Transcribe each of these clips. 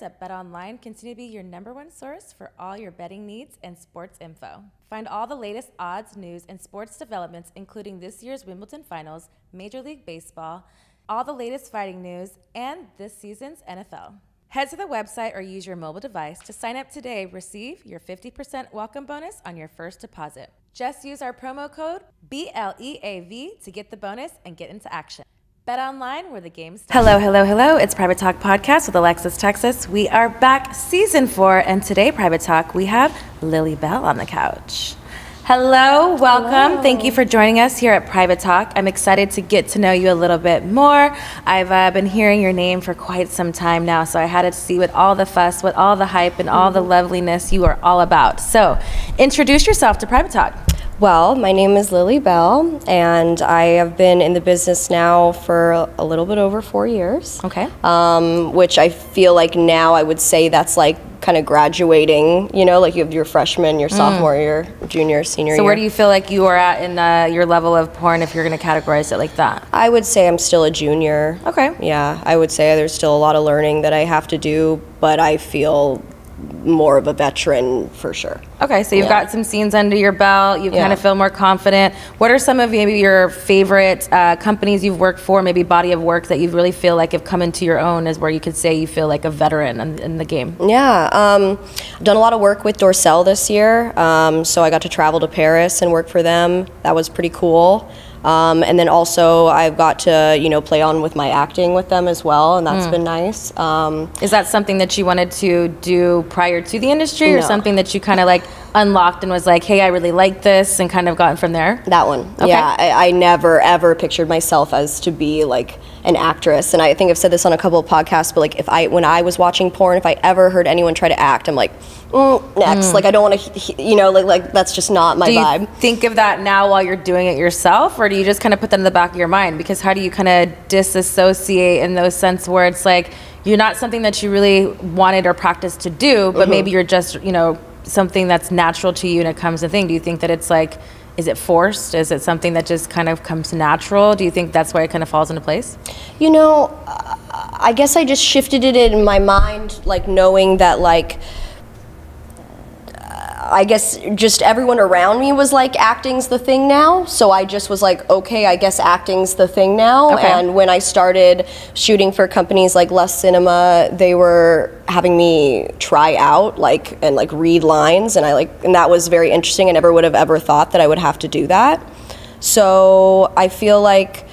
Partners at BetOnline continue to be your number one source for all your betting needs and sports info. Find all the latest odds, news, and sports developments, including this year's Wimbledon Finals, Major League Baseball, all the latest fighting news, and this season's NFL. Head to the website or use your mobile device to sign up today. Receive your 50% welcome bonus on your first deposit. Just use our promo code BLEAV to get the bonus and get into action. Bet online where the game starts. Hello, hello, hello. It's Private Talk Podcast with Alexis Texas. We are back season four, and today, Private Talk, we have Lilly Bell on the couch. Hello, welcome. Hello. Thank you for joining us here at Private Talk. I'm excited to get to know you a little bit more. I've uh, been hearing your name for quite some time now, so I had to see what all the fuss, what all the hype, and all the loveliness you are all about. So, introduce yourself to Private Talk. Well, my name is Lilly Bell, and I have been in the business now for a little bit over four years. Okay. Um, which I feel like now I would say that's like kind of graduating, you know, like you have your freshman, your sophomore year, junior, senior Mm. So, year. where do you feel like you are at in uh, your level of porn if you're going to categorize it like that? I would say I'm still a junior. Okay. Yeah, I would say there's still a lot of learning that I have to do, but I feel more of a veteran for sure. Okay, so you've Yeah. got some scenes under your belt. You kind of feel more confident. What are some of maybe your favorite uh, companies you've worked for, maybe body of work that you really feel like have come into your own, is where you could say you feel like a veteran in, in the game? Yeah, um, I've done a lot of work with Dorcel this year. Um, so I got to travel to Paris and work for them. That was pretty cool. Um, and then also I've got to you know play on with my acting with them as well, and that's been nice. Um, Is that something that you wanted to do prior to the industry, or something that you kind of like unlocked and was like, hey, I really like this, and kind of gotten from there? that one, Okay. yeah. I, I never ever pictured myself as to be like an actress, and I think I've said this on a couple of podcasts. But like if I when I was watching porn, if I ever heard anyone try to act, I'm like, mm, next. Like I don't want to, you know, like like that's just not my do you vibe. think of that now while you're doing it yourself or do you just kind of put that in the back of your mind because how do you kind of disassociate in those sense where it's like you're not something that you really wanted or practiced to do but maybe you're just you know something that's natural to you and it comes to thing? Do you think that it's like is it forced? Is it something that just kind of comes natural? Do you think that's why it kind of falls into place? You know, I guess I just shifted it in my mind, like knowing that, like, I guess just everyone around me was like, acting's the thing now. So I just was like, okay, I guess acting's the thing now. Okay. And when I started shooting for companies like Lust Cinema, they were having me try out, like, and like read lines. And I like, and that was very interesting. I never would have ever thought that I would have to do that. So I feel like,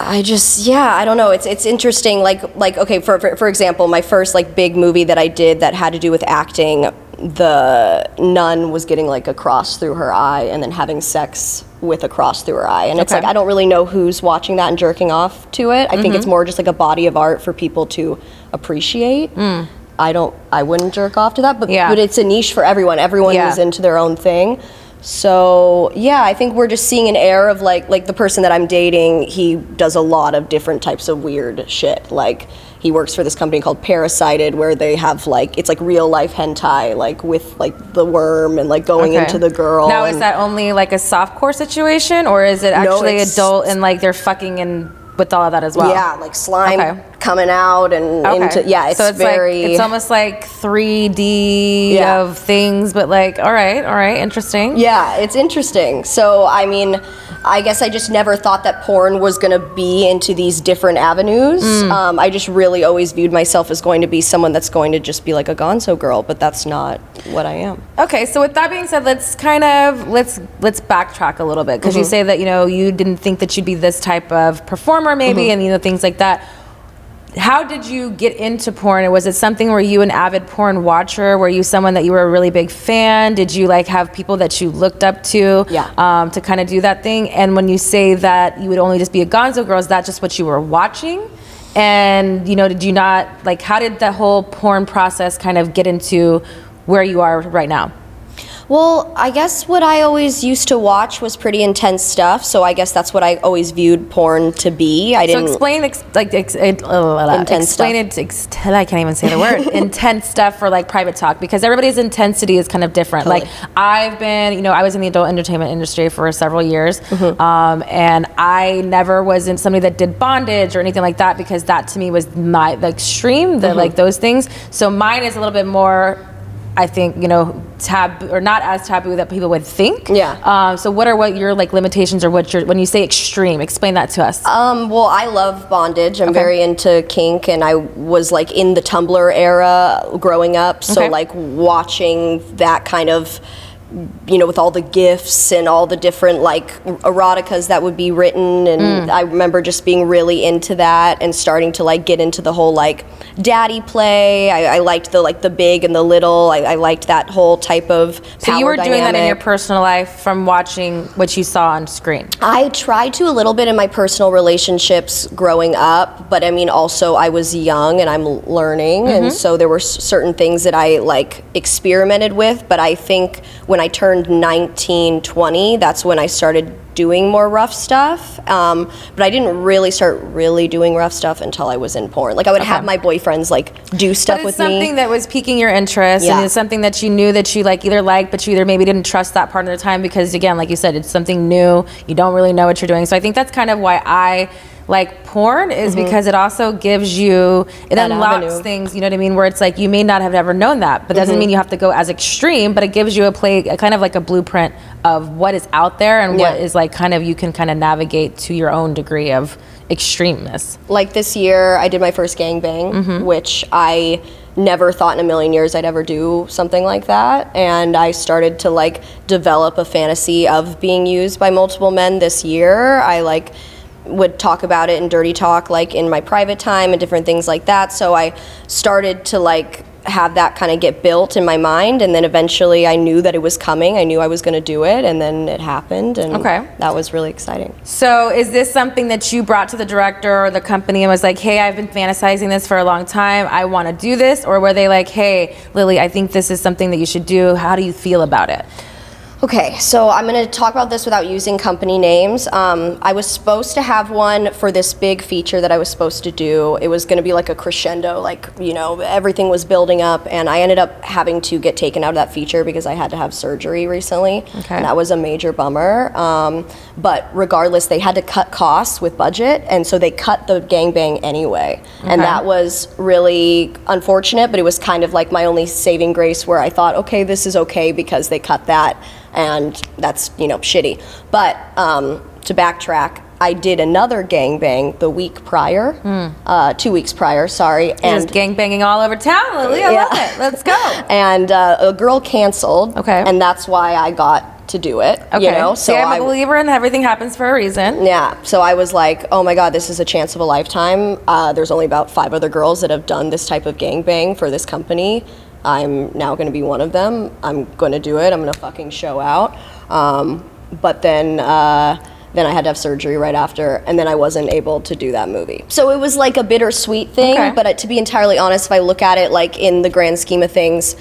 I just yeah I don't know it's it's interesting like like okay for, for for example my first like big movie that I did that had to do with acting the nun was getting like a cross through her eye and then having sex with a cross through her eye and it's like I don't really know who's watching that and jerking off to it I think mm-hmm. it's more just like a body of art for people to appreciate mm. I don't I wouldn't jerk off to that but Yeah. but it's a niche for everyone everyone Yeah. is into their own thing so yeah, I think we're just seeing an air of like like the person that I'm dating. He does a lot of different types of weird shit. Like he works for this company called Parasited, where they have like it's like real life hentai, like with like the worm and like going Okay. into the girl. now is that only like a soft core situation or is it actually it's- adult and like they're fucking and with all of that as well yeah, like slime Okay. Coming out and into yeah. It's, so it's very like it's almost like 3D Yeah. of things, but like all right, all right, interesting. Yeah, it's interesting. So, I mean, I guess I just never thought that porn was going to be into these different avenues. Mm. Um, I just really always viewed myself as going to be someone that's going to just be like a gonzo girl, but that's not what I am. Okay, so with that being said, let's kind of let's let's backtrack a little bit because you Mm-hmm. say that you know you didn't think that you'd be this type of performer, maybe, Mm-hmm. and you know things like that. How did you get into porn? Was it something where you an avid porn watcher? Were you someone that you were a really big fan? Did you like have people that you looked up to Yeah. um, to kind of do that thing? And when you say that you would only just be a gonzo girl, is that just what you were watching? And you know, did you not like how did the whole porn process kind of get into where you are right now? Well, I guess what I always used to watch was pretty intense stuff, so I guess that's what I always viewed porn to be. I didn't. So explain, ex- like, ex- it- uh, Intense explain stuff. it. Ex- I can't even say the word. intense stuff for like private talk because everybody's intensity is kind of different. Totally. Like I've been, you know, I was in the adult entertainment industry for several years, Mm-hmm. um, and I never was in somebody that did bondage or anything like that because that to me was my the extreme, the Mm-hmm. like those things. So mine is a little bit more. I think you know taboo or not as taboo that people would think. Yeah. Um, so what are what your like limitations or what your when you say extreme? Explain that to us. Um, well, I love bondage. I'm very into kink, and I was like in the Tumblr era growing up. So, Okay. like, watching that kind of, you know, with all the gifts and all the different like eroticas that would be written. And I remember just being really into that and starting to like get into the whole like daddy play. I, I liked the like the big and the little. I, I liked that whole type of So you were doing that in your personal life from watching what you saw on screen. I tried to a little bit in my personal relationships growing up, but I mean, also I was young and I'm learning, Mm-hmm. and so there were s- certain things that I like experimented with. But I think when I turned 19, 20, that's when I started doing more rough stuff. Um, but I didn't really start really doing rough stuff until I was in porn. Like I would have my boyfriends like do stuff with something me. that was piquing your interest Yeah. and it's something that you knew that you like either liked but you either maybe didn't trust that part of the time because again like you said it's something new you don't really know what you're doing so i think that's kind of why i like porn is because it also gives you it Mm-hmm. That unlocks avenue. things you know what i mean where it's like you may not have ever known that but doesn't Mm-hmm. mean you have to go as extreme but it gives you a play a kind of like a blueprint of what is out there and what Yeah. is like kind of you can kind of navigate to your own degree of extremeness like this year I did my first gangbang, Mm-hmm. which I never thought in a million years I'd ever do something like that. And I started to like develop a fantasy of being used by multiple men this year. I like would talk about it in dirty talk like in my private time and different things like that. So I started to like have that kind of get built in my mind and then eventually I knew that it was coming. I knew I was going to do it and then it happened and Okay. that was really exciting. So, is this something that you brought to the director or the company and was like, "Hey, I've been fantasizing this for a long time. I want to do this," or were they like, "Hey, Lilly, I think this is something that you should do. How do you feel about it?" Okay, so I'm going to talk about this without using company names. Um, I was supposed to have one for this big feature that I was supposed to do. It was going to be like a crescendo, like, you know, everything was building up, and I ended up having to get taken out of that feature because I had to have surgery recently. Okay. And that was a major bummer. Um, but regardless, they had to cut costs with budget, and so they cut the gangbang anyway. And that was really unfortunate, but it was kind of like my only saving grace where I thought, okay, this is okay because they cut that, and that's, you know, shitty. But um, to backtrack, I did another gangbang the week prior, uh, two weeks prior, sorry. and Just gang banging all over town, Lilly. I Yeah. love it. Let's go. and uh, a girl canceled. Okay. And that's why I got to do it. Okay. You know, so I'm a believer in everything happens for a reason. yeah, so I was like, oh my god, this is a chance of a lifetime. Uh, there's only about five other girls that have done this type of gangbang for this company. I'm now going to be one of them. I'm going to do it. I'm going to fucking show out. Um, but then. Uh, then I had to have surgery right after, and then I wasn't able to do that movie. So it was like a bittersweet thing. Okay. But uh, to be entirely honest, if I look at it like in the grand scheme of things,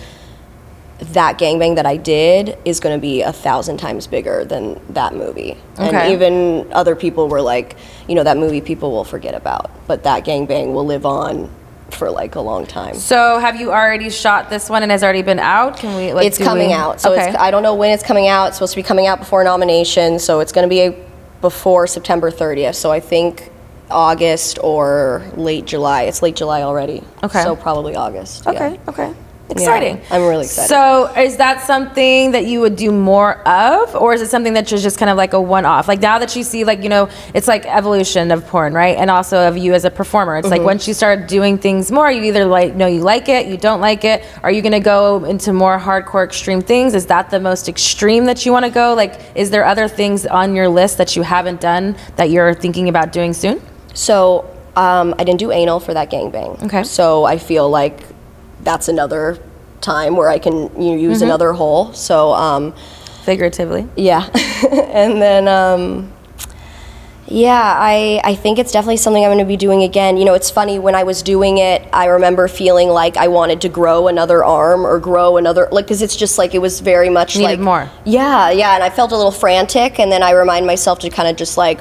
that gangbang that I did is going to be a thousand times bigger than that movie. Okay. And even other people were like, you know, that movie people will forget about, but that gangbang will live on for like a long time. So, have you already shot this one and has already been out? Can we? Like, it's coming we- out. So okay. it's, I don't know when it's coming out. It's supposed to be coming out before nomination. So it's going to be a, before September 30th. So I think August or late July. It's late July already. Okay. So probably August. yeah. Okay, Exciting. I'm really excited. So, is that something that you would do more of, or is it something that you're just kind of like a one off? Like now that you see, like, you know, it's like evolution of porn, right? And also of you as a performer. It's Mm-hmm. like once you start doing things more, you either like know you like it, you don't like it. Are you going to go into more hardcore extreme things? Is that the most extreme that you want to go? Like, is there other things on your list that you haven't done that you're thinking about doing soon? So um, I didn't do anal for that gangbang. Okay. So I feel like that's another time where I can you know, use Mm-hmm. another hole. So um, Figuratively. yeah, and then um, Yeah, I, I think it's definitely something I'm going to be doing again. You know, it's funny, when I was doing it, I remember feeling like I wanted to grow another arm or grow another, like, because it's just like, it was very much Needed like. more. Yeah, yeah, and I felt a little frantic, and then I remind myself to kind of just like,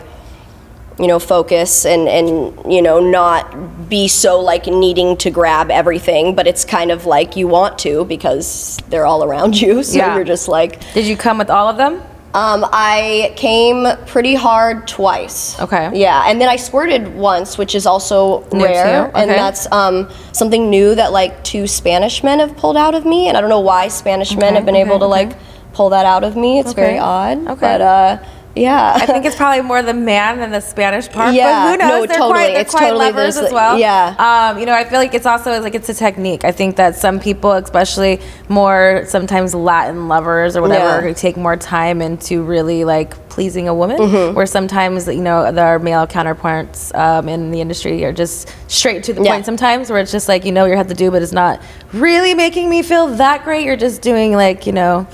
you know, focus and, and, you know, not be so like needing to grab everything, but it's kind of like you want to because they're all around you. So Yeah. you're just like, Did you come with all of them? um, I came pretty hard twice. Okay. Yeah, and then I squirted once, which is also New rare, too? and that's um, something new that like two Spanish men have pulled out of me, and I don't know why Spanish men have been okay, able to okay. like pull that out of me. It's very odd. okay. But uh, yeah. I think it's probably more the man than the Spanish part. Yeah, but who knows? no, they're totally. quite, they're It's quite totally lovers as well. yeah. Um, you know, I feel like it's also like it's a technique. I think that some people, especially more sometimes Latin lovers or whatever, Yeah. take more time into really like pleasing a woman. Mm-hmm. Where sometimes you know their male counterparts um, in the industry are just straight to the Yeah. point. Sometimes where it's just like you know you have to do, but it's not really making me feel that great. You're just doing like you know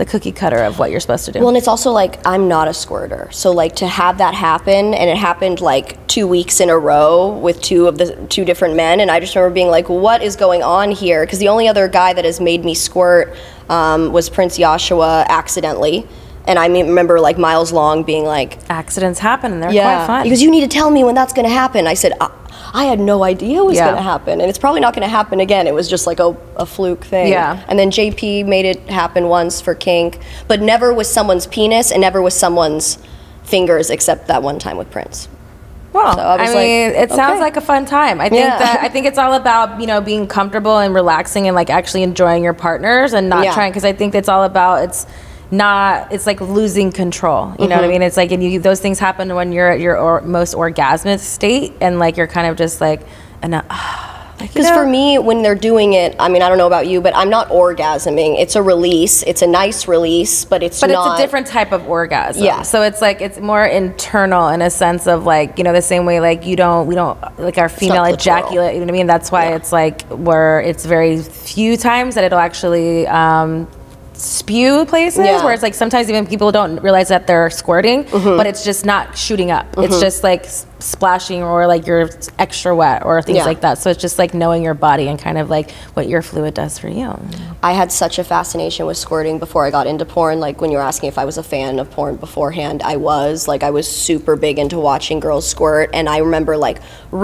the cookie cutter of what you're supposed to do. Well, and it's also like I'm not a squirter, so like to have that happen, and it happened like two weeks in a row with two of the two different men, and I just remember being like, "What is going on here?" Because the only other guy that has made me squirt um, was Prince Yahshua accidentally, and I mean, remember like Miles Long being like, Accidents happen and they're "Yeah," quite fun. he goes, "You need to tell me when that's going to happen." I said. I, I had no idea it was Yeah. going to happen, and it's probably not going to happen again. It was just like a, a fluke thing. Yeah. And then JP made it happen once for kink, but never with someone's penis and never with someone's fingers except that one time with Prince. Well, So I I, mean, like, it sounds okay. like a fun time. I think Yeah. that I think it's all about you know being comfortable and relaxing and like actually enjoying your partners and not Yeah. trying because I think it's all about it's not it's like losing control. You know what I Mm-hmm. mean? It's like and you those things happen when you're at your or, most orgasmic state and like you're kind of just like and uh, like, you Because know, for me, when they're doing it, I mean, I don't know about you, but I'm not orgasming. It's a release. It's a nice release, but it's But not. it's a different type of orgasm. Yeah. So it's like it's more internal in a sense of like you know the same way like you don't we don't like our female ejaculate. You know what I mean? That's why it's like where it's very few times that it'll actually. Um, spew places Yeah. where it's like sometimes even people don't realize that they're squirting Mm-hmm. but it's just not shooting up it's just like splashing or like you're extra wet or things Yeah. like that so it's just like knowing your body and kind of like what your fluid does for you I had such a fascination with squirting before I got into porn. Like when you were asking if I was a fan of porn beforehand, I was. Like I was super big into watching girls squirt, and I remember like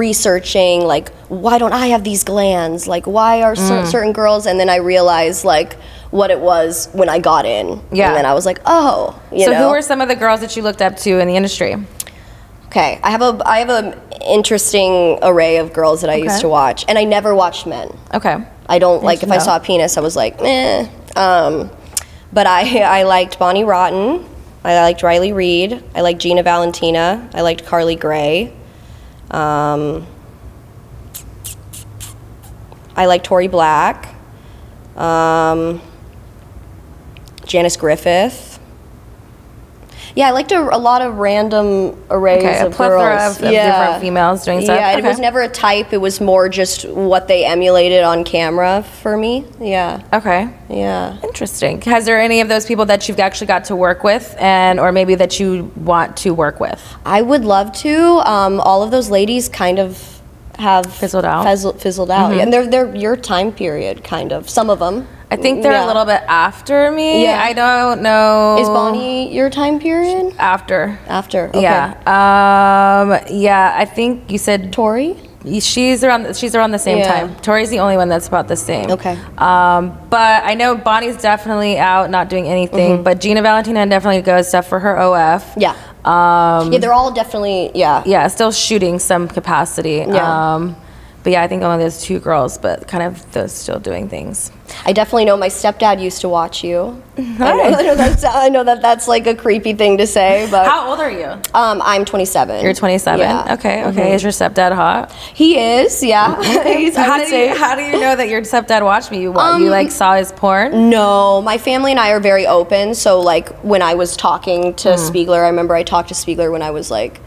researching like why don't I have these glands? Like why are cer- Mm. certain girls? And then I realized like what it was when I got in. Yeah. And then I was like, oh, you so know. who are some of the girls that you looked up to in the industry okay, I have a I have an interesting array of girls that I Okay. used to watch, and I never watched men. okay I don't like if I saw a penis, I was like, eh. Um, but I I liked Bonnie Rotten. I liked Riley Reid. I liked Gina Valentina. I liked Carly Gray. Um, I liked Tori Black. Um, Janice Griffith. Yeah, I liked a, a lot of random arrays Okay, a of plethora girls. of- of different females doing stuff. Yeah, it was never a type. It was more just what they emulated on camera for me. Yeah, Okay. yeah. Interesting. Has there any of those people that you've actually got to work with and or maybe that you want to work with? I would love to. Um, all of those ladies kind of have Fizzled out? Fizzled, fizzled out, and they're they're your time period, kind of. Some of them. I think they're Yeah. a little bit after me. Yeah. I don't know. Is Bonnie your time period? after? After. Okay. Yeah. Um yeah, I think you said Tori. she's around she's around the same Yeah. time. Tori's the only one that's about the same. Okay. Um but I know Bonnie's definitely out not doing anything, but Gina Valentina definitely goes stuff for her OF. Mm-hmm. Yeah. Um Yeah, they're all definitely. Yeah. yeah, still shooting some capacity. Yeah. Um, but yeah, I think only those two girls, but kind of those still doing things. I definitely know my stepdad used to watch you. I, know, I, know that's, I know that that's like a creepy thing to say, but How old are you? um, I'm 27. You're 27. Yeah. Mm-hmm. Okay, okay. Is your stepdad hot? He is, yeah. He's, How do, you, how do you know that your stepdad watched me? You, what, Um, you like saw his porn? No, my family and I are very open. So, like, when I was talking to Spiegler, I remember I talked to Spiegler when I was like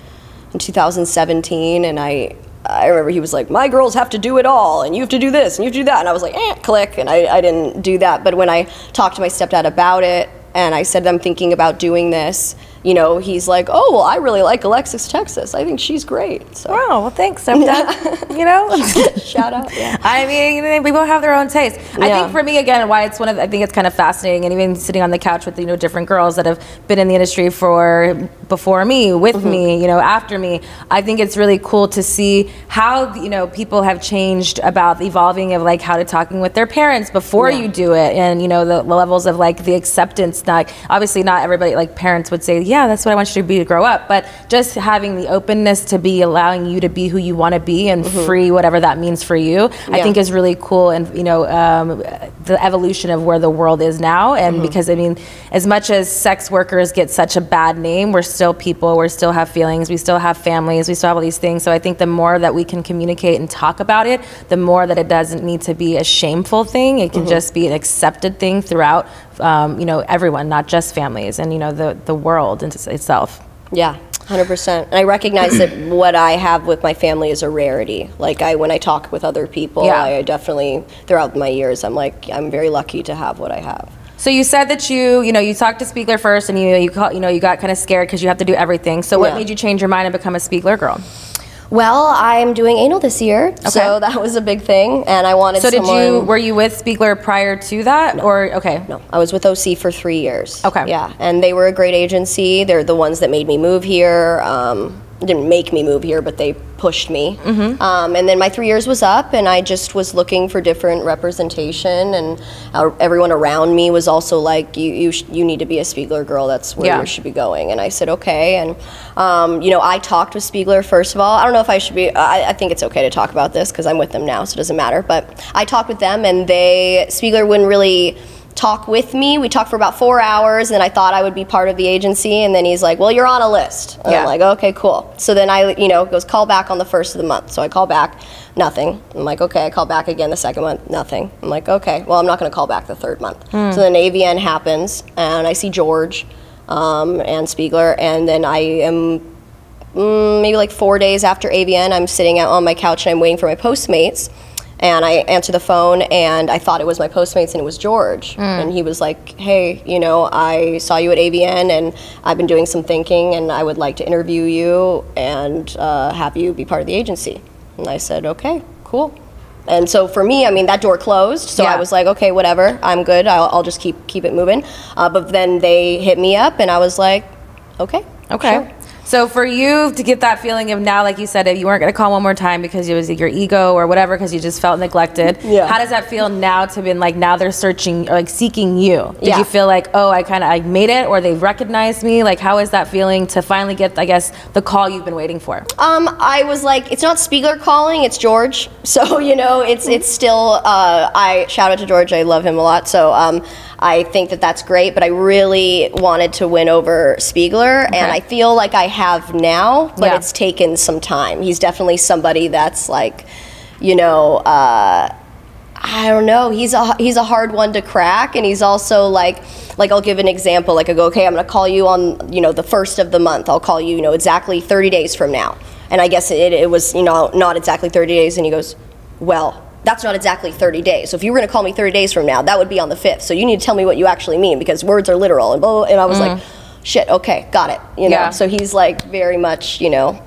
in 2017, and I. I remember he was like, "My girls have to do it all, and you have to do this, and you have to do that." And I was like, "Eh, click," and I, I didn't do that. But when I talked to my stepdad about it, and I said I'm thinking about doing this, you know, he's like, oh, well, I really like Alexis Texas. I think she's great. So Oh, well, thanks. I'm done. You know? shout out. Yeah. I mean, people have their own taste. I think for me, again, why it's one of, the, I think it's kind of fascinating, and even sitting on the couch with you know different girls that have been in the industry for before me, with Mm-hmm. me, you know, after me. I think it's really cool to see how you know people have changed about the evolving of like how to talking with their parents before Yeah. you do it, and you know the, the levels of like the acceptance. Like obviously, not everybody like parents would say, yeah, that's what I want you to be to grow up, but just having the openness to be allowing you to be who you want to be and free whatever that means for you. I Mm-hmm. Think is really cool, and you know um, the evolution of where the world is now. And Mm-hmm. because I mean, as much as sex workers get such a bad name, we're still people. We still have feelings. We still have families. We still have all these things. So I think the more that we can communicate and talk about it, the more that it doesn't need to be a shameful thing. It can Mm-hmm. just be an accepted thing throughout, um, you know, everyone, not just families, and you know the the world itself. Yeah, hundred percent. And I recognize that what I have with my family is a rarity. Like I, when I talk with other people, Yeah. I definitely throughout my years, I'm like, I'm very lucky to have what I have. So you said that you, you know, you talked to Spiegler first, and you, you, call, you know, you got kind of scared because you have to do everything. So what Yeah. made you change your mind and become a Spiegler girl? Well, I'm doing anal this year, so that was a big thing, and I wanted. To So did you, were you with Spiegler prior to that, or okay? No, I was with OC for three years. Okay. Yeah, and they were a great agency. They're the ones that made me move here. Um, didn't make me move here, but they pushed me. Mm-hmm. Um, and then my three years was up, and I just was looking for different representation. And uh, everyone around me was also like, "You, you, sh- you need to be a Spiegler girl. That's where Yeah. you should be going." And I said, "Okay." And um, you know, I talked with Spiegler first of all. I don't know if I should be. I, I think it's okay to talk about this because I'm with them now, so it doesn't matter. But I talked with them, and they Spiegler wouldn't really talk with me. We talked for about four hours, and I thought I would be part of the agency. And then he's like, "Well, you're on a list." And Yeah. I'm like, "Okay, cool." So then I, you know, goes call back on the first of the month. So I call back, nothing. I'm like, "Okay." I call back again the second month, nothing. I'm like, "Okay." Well, I'm not going to call back the third month. So then AVN happens, and I see George um, and Spiegler, and then I am mm, maybe like four days after AVN, I'm sitting out on my couch and I'm waiting for my Postmates. And I answered the phone, and I thought it was my Postmates, and it was George. And he was like, "Hey, you know, I saw you at AVN, and I've been doing some thinking, and I would like to interview you and uh, have you be part of the agency." And I said, "Okay, cool." And so for me, I mean, that door closed, so Yeah. I was like, "Okay, whatever, I'm good. I'll, I'll just keep keep it moving." Uh, but then they hit me up, and I was like, "Okay, Okay. sure." So for you to get that feeling of now, like you said, if you weren't going to call one more time because it was your ego or whatever, because you just felt neglected. Yeah. How does that feel now to been like now they're searching or like seeking you? Did Yeah. you feel like oh I kind of I made it or they recognized me? Like how is that feeling to finally get I guess the call you've been waiting for? Um, I was like, it's not Spiegler calling, it's George. So you know, it's it's still. Uh, I shout out to George. I love him a lot. So um, I think that that's great. But I really wanted to win over Spiegler, and I feel like I have now, but Yeah. it's taken some time. He's definitely somebody that's like, you know. Uh, I don't know. He's a he's a hard one to crack, and he's also like like I'll give an example. Like I go, okay, I'm gonna call you on you know the first of the month. I'll call you you know exactly 30 days from now. And I guess it, it was you know not exactly 30 days, and he goes, well. That's not exactly 30 days. So if you were going to call me 30 days from now, that would be on the 5th. So you need to tell me what you actually mean because words are literal. And, blah, blah, and I was like, mm. shit, okay, got it. You know. Yeah. So he's like very much, you know,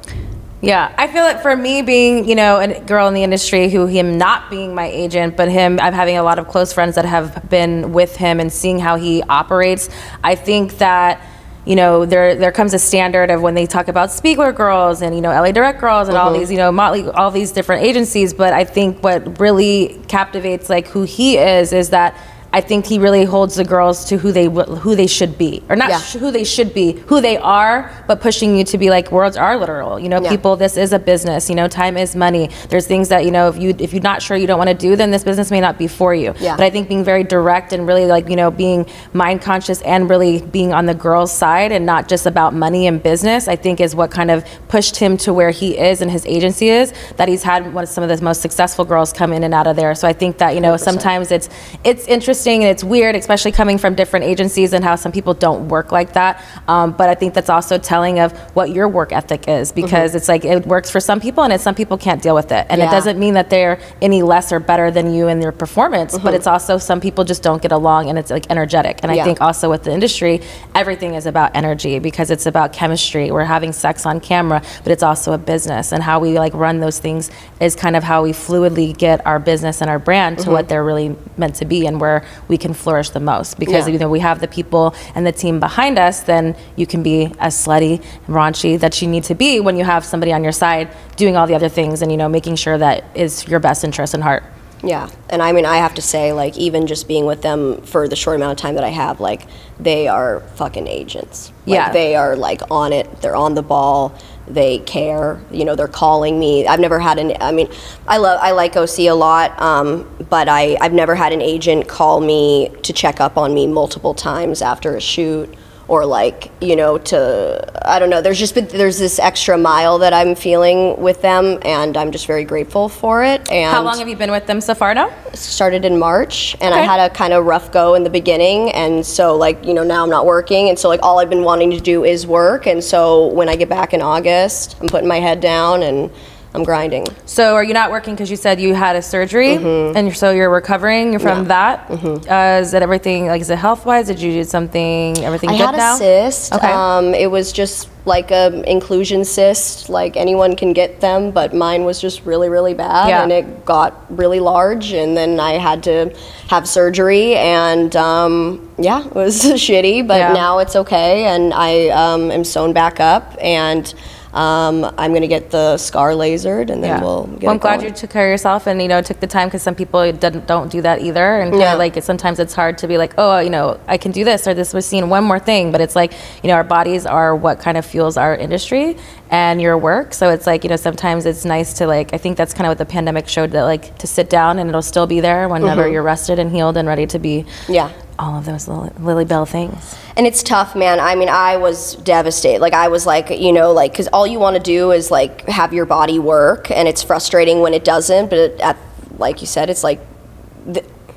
Yeah, I feel like for me being, you know, a girl in the industry who him not being my agent, but him, I'm having a lot of close friends that have been with him and seeing how he operates. I think that, you know, there there comes a standard of when they talk about Spiegler girls and you know LA Direct girls and all uh-huh. these, you know, Motley, all these different agencies. But I think what really captivates like who he is is that. I think he really holds the girls to who they who they should be, or not Yeah. sh- who they should be, who they are, but pushing you to be like worlds are literal. You know, Yeah. people this is a business you know time is money there's things that you know if you if you're not sure you don't want to do then this business may not be for you Yeah. but i think being very direct and really like you know being mind conscious and really being on the girl's side and not just about money and business i think is what kind of pushed him to where he is and his agency is that he's had one of some of the most successful girls come in and out of there so i think that you know 100%. sometimes it's it's interesting interesting and it's weird, especially coming from different agencies and how some people don't work like that. Um, but I think that's also telling of what your work ethic is because mm-hmm. it's like it works for some people and some people can't deal with it. And yeah. it doesn't mean that they're any less or better than you in their performance, mm-hmm. but it's also some people just don't get along and it's like energetic. And yeah. I think also with the industry, everything is about energy because it's about chemistry. We're having sex on camera, but it's also a business and how we like run those things is kind of how we fluidly get our business and our brand to mm-hmm. what they're really meant to be and where we can flourish the most. Because yeah. you know we have the people and the team behind us then you can be as slutty and raunchy that you need to be when you have somebody on your side doing all the other things and you know making sure that is your best interest and heart. Yeah. And i mean i have to say like even just being with them for the short amount of time that i have like they are fucking agents. Like, yeah. they are like on it. They're on the ball they care you know they're calling me. I've never had an i mean i love i like oc a lot um, but I, i've never had an agent call me to check up on me multiple times after a shoot or like you know to i don't know there's just been there's this extra mile that i'm feeling with them and i'm just very grateful for it and how long have you been with them so far now started in march and okay. i had a kind of rough go in the beginning and so like you know now i'm not working and so like all i've been wanting to do is work and so when i get back in august i'm putting my head down and I'm grinding. So are you not working because you said you had a surgery mm-hmm. and so you're recovering from yeah. that? Mm-hmm. Uh, is that everything like is it health wise? Did you do something? Everything I good had a cyst. Okay. Um, it was just like a inclusion cyst. Like anyone can get them, but mine was just really really bad yeah. and it got really large. And then I had to have surgery and um, yeah, it was shitty. But yeah. now it's okay and I um, am sewn back up and. Um, I'm going to get the scar lasered, and then yeah. we'll. Get well, I'm glad you took care of yourself, and you know took the time because some people don't do that either, and yeah. like it, sometimes it's hard to be like, oh, you know, I can do this, or this was seen one more thing, but it's like you know our bodies are what kind of fuels our industry and your work, so it's like you know sometimes it's nice to like I think that's kind of what the pandemic showed that like to sit down and it'll still be there whenever mm-hmm. you're rested and healed and ready to be. Yeah all of those Lilly Bell things. And it's tough, man. I mean, I was devastated. Like, I was like, you know, like, because all you want to do is like have your body work, and it's frustrating when it doesn't. But at, like you said, it's like,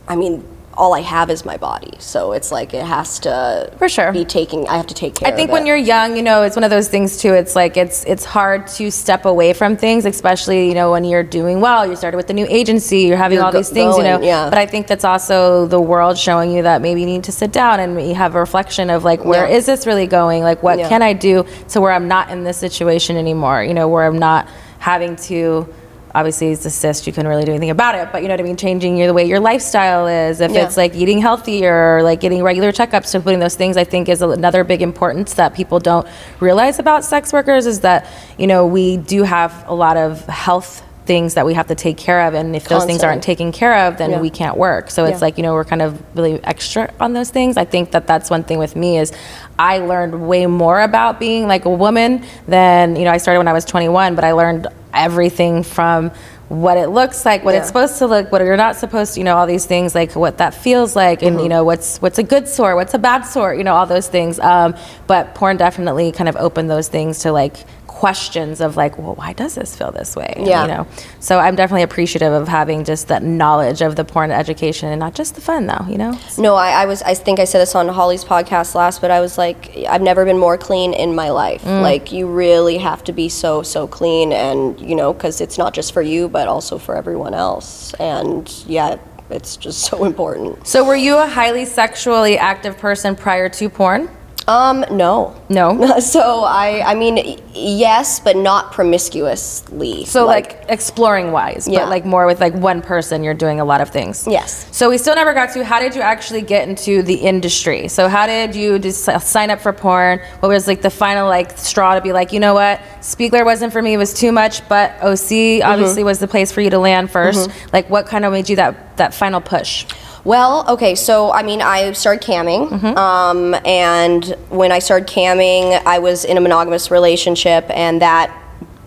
I mean, all I have is my body. So it's like it has to for sure be taking. I have to take care. Of I think when you're young, you know, it's one of those things too. It's like it's it's hard to step away from things, especially you know when you're doing well. You started with the new agency. You're having you're all these things, going, you know. Yeah. But I think that's also the world showing you that maybe you need to sit down and have a reflection of like where yeah. is this really going? Like what yeah. can I do to where I'm not in this situation anymore? You know, where I'm not having to obviously it's a cyst you couldn't really do anything about it but you know what i mean changing your, the way your lifestyle is if yeah. it's like eating healthier like getting regular checkups so putting those things i think is another big importance that people don't realize about sex workers is that you know we do have a lot of health things that we have to take care of and if Constantly. those things aren't taken care of then yeah. we can't work so it's yeah. like you know we're kind of really extra on those things i think that that's one thing with me is i learned way more about being like a woman than you know i started when i was 21 but i learned everything from what it looks like, what yeah. it's supposed to look, what you're not supposed to, you know, all these things, like what that feels like, and mm-hmm. you know, what's what's a good sort, what's a bad sort, you know, all those things. Um, but porn definitely kind of opened those things to like questions of like, well, why does this feel this way? Yeah. You know, so I'm definitely appreciative of having just that knowledge of the porn education and not just the fun though, you know? No, I, I was, I think I said this on Holly's podcast last, but I was like, I've never been more clean in my life. Mm. Like you really have to be so, so clean and, you know, cause it's not just for you, but also for everyone else. And yeah, it's just so important. So were you a highly sexually active person prior to porn? Um, no. No. so I, I mean, yes, but not promiscuously. So like, like exploring wise, yeah. but like more with like one person, you're doing a lot of things. Yes. So we still never got to how did you actually get into the industry? So how did you just sign up for porn? What was like the final like straw to be like, you know what, Spiegler wasn't for me, it was too much, but OC mm-hmm. obviously mm-hmm. was the place for you to land 1st mm-hmm. Like what kind of made you that that final push? Well, okay, so I mean, I started camming, mm-hmm. um, and when I started camming, I was in a monogamous relationship, and that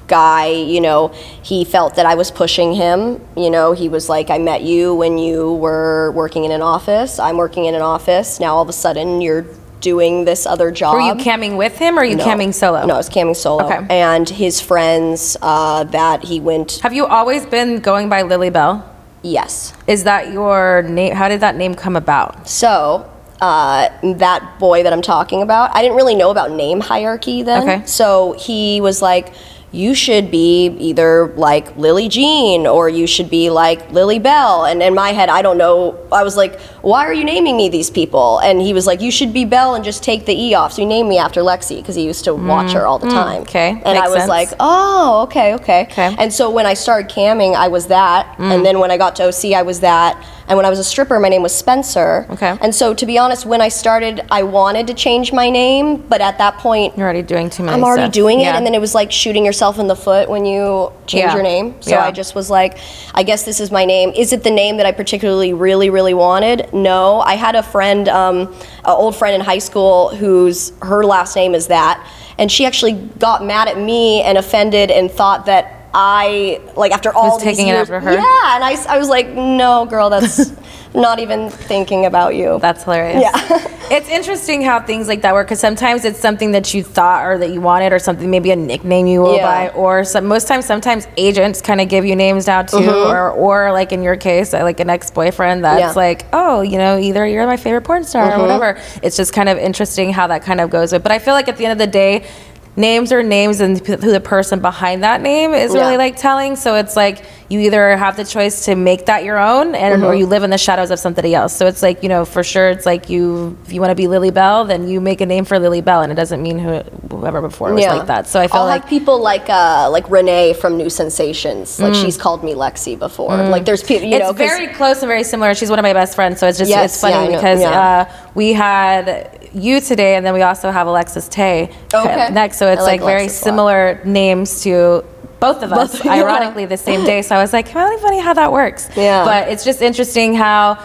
guy, you know, he felt that I was pushing him. You know, he was like, I met you when you were working in an office. I'm working in an office. Now all of a sudden you're doing this other job. Were you camming with him or are you no. camming solo? No, I was camming solo. Okay. And his friends uh, that he went. Have you always been going by Lilly Bell? Yes. Is that your name? How did that name come about? So, uh, that boy that I'm talking about, I didn't really know about name hierarchy then. Okay. So he was like, you should be either like Lily Jean or you should be like Lily Bell. And in my head, I don't know. I was like, why are you naming me these people? And he was like, you should be Bell and just take the E off. So he named me after Lexi because he used to watch her all the time. Mm. okay. And I was sense. like, oh, okay, okay. Okay. And so when I started camming, I was that. Mm. And then when I got to OC, I was that. And when I was a stripper, my name was Spencer. Okay. And so to be honest, when I started, I wanted to change my name, but at that point, You're already doing too many. I'm already steps. doing it, Yeah. and then it was like shooting yourself in the foot when you change Yeah. your name. So Yeah. I just was like, I guess this is my name. Is it the name that I particularly really, really wanted? No. I had a friend, um, an old friend in high school, whose her last name is that, and she actually got mad at me and offended and thought that. I like after all these taking it years, after her? Yeah, and I, I was like, no, girl, that's not even thinking about you. That's hilarious. Yeah. it's interesting how things like that work because sometimes it's something that you thought or that you wanted or something, maybe a nickname you will Yeah. by, or some, most times, sometimes agents kind of give you names now too, or, or like in your case, uh, like an ex boyfriend that's Mm-hmm. Yeah. like, oh, you know, either you're my favorite porn star or whatever. It's just kind of interesting how that kind of goes. With. But I feel like at the end of the day, names are names and who the person behind that name is really like telling so it's like you either have the choice to make that your own and or you live in the shadows of somebody else so it's like you know for sure it's like you if you want to be lilly bell then you make a name for lilly bell and it doesn't mean who, whoever before was like that so i feel I'll like people like uh, like Renee from New Sensations. Like she's called me Lexi before. Like there's people, you Mm. it's know, very close and very similar. She's one of my best friends, so it's just Yes, it's funny yeah, because yeah. uh, we had you today, and then we also have Alexis Tae Okay. next. So it's I like, like very Alexis a lot. similar names to both of us, Both- yeah. ironically, the same day. So I was like, really funny how that works. Yeah. But it's just interesting how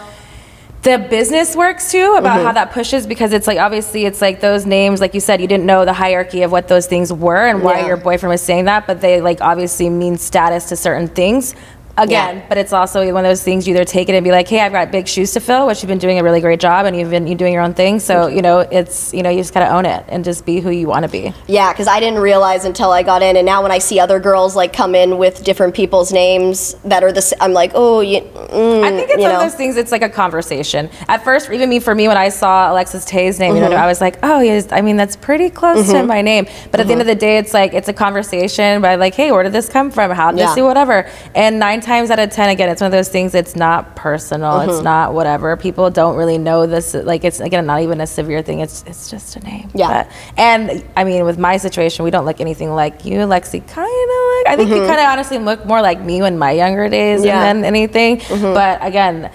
the business works too about Mm-hmm. how that pushes because it's like obviously it's like those names like you said you didn't know the hierarchy of what those things were and why Yeah. your boyfriend was saying that but they like obviously mean status to certain things again Yeah. but it's also one of those things you either take it and be like hey i've got big shoes to fill which you've been doing a really great job and you've been you doing your own thing so you know it's you know you just gotta own it and just be who you want to be yeah, because I didn't realize until I got in, and now when I see other girls like come in with different people's names that are the, i'm like, oh, you, mm, I think it's you one know. of those things. It's like a conversation. At first, even me, for me, when I saw Alexis Tae's name, you Mm-hmm. know, I was like, "Oh, yes." I mean, that's pretty close to my name. But at the end of the day, it's like it's a conversation by like, "Hey, where did this come from? How did Yeah. this do whatever?" And nine times out of ten, again, it's one of those things. It's not personal. It's Mm-hmm. not whatever. People don't really know this. Like, it's again not even a severe thing. It's it's just a name. Yeah. But- and I mean, with my situation, we don't look anything like you, Lexi. Kind of like I think you kind of honestly look more like me in my younger days Mm-hmm. Yeah. than anything. But again,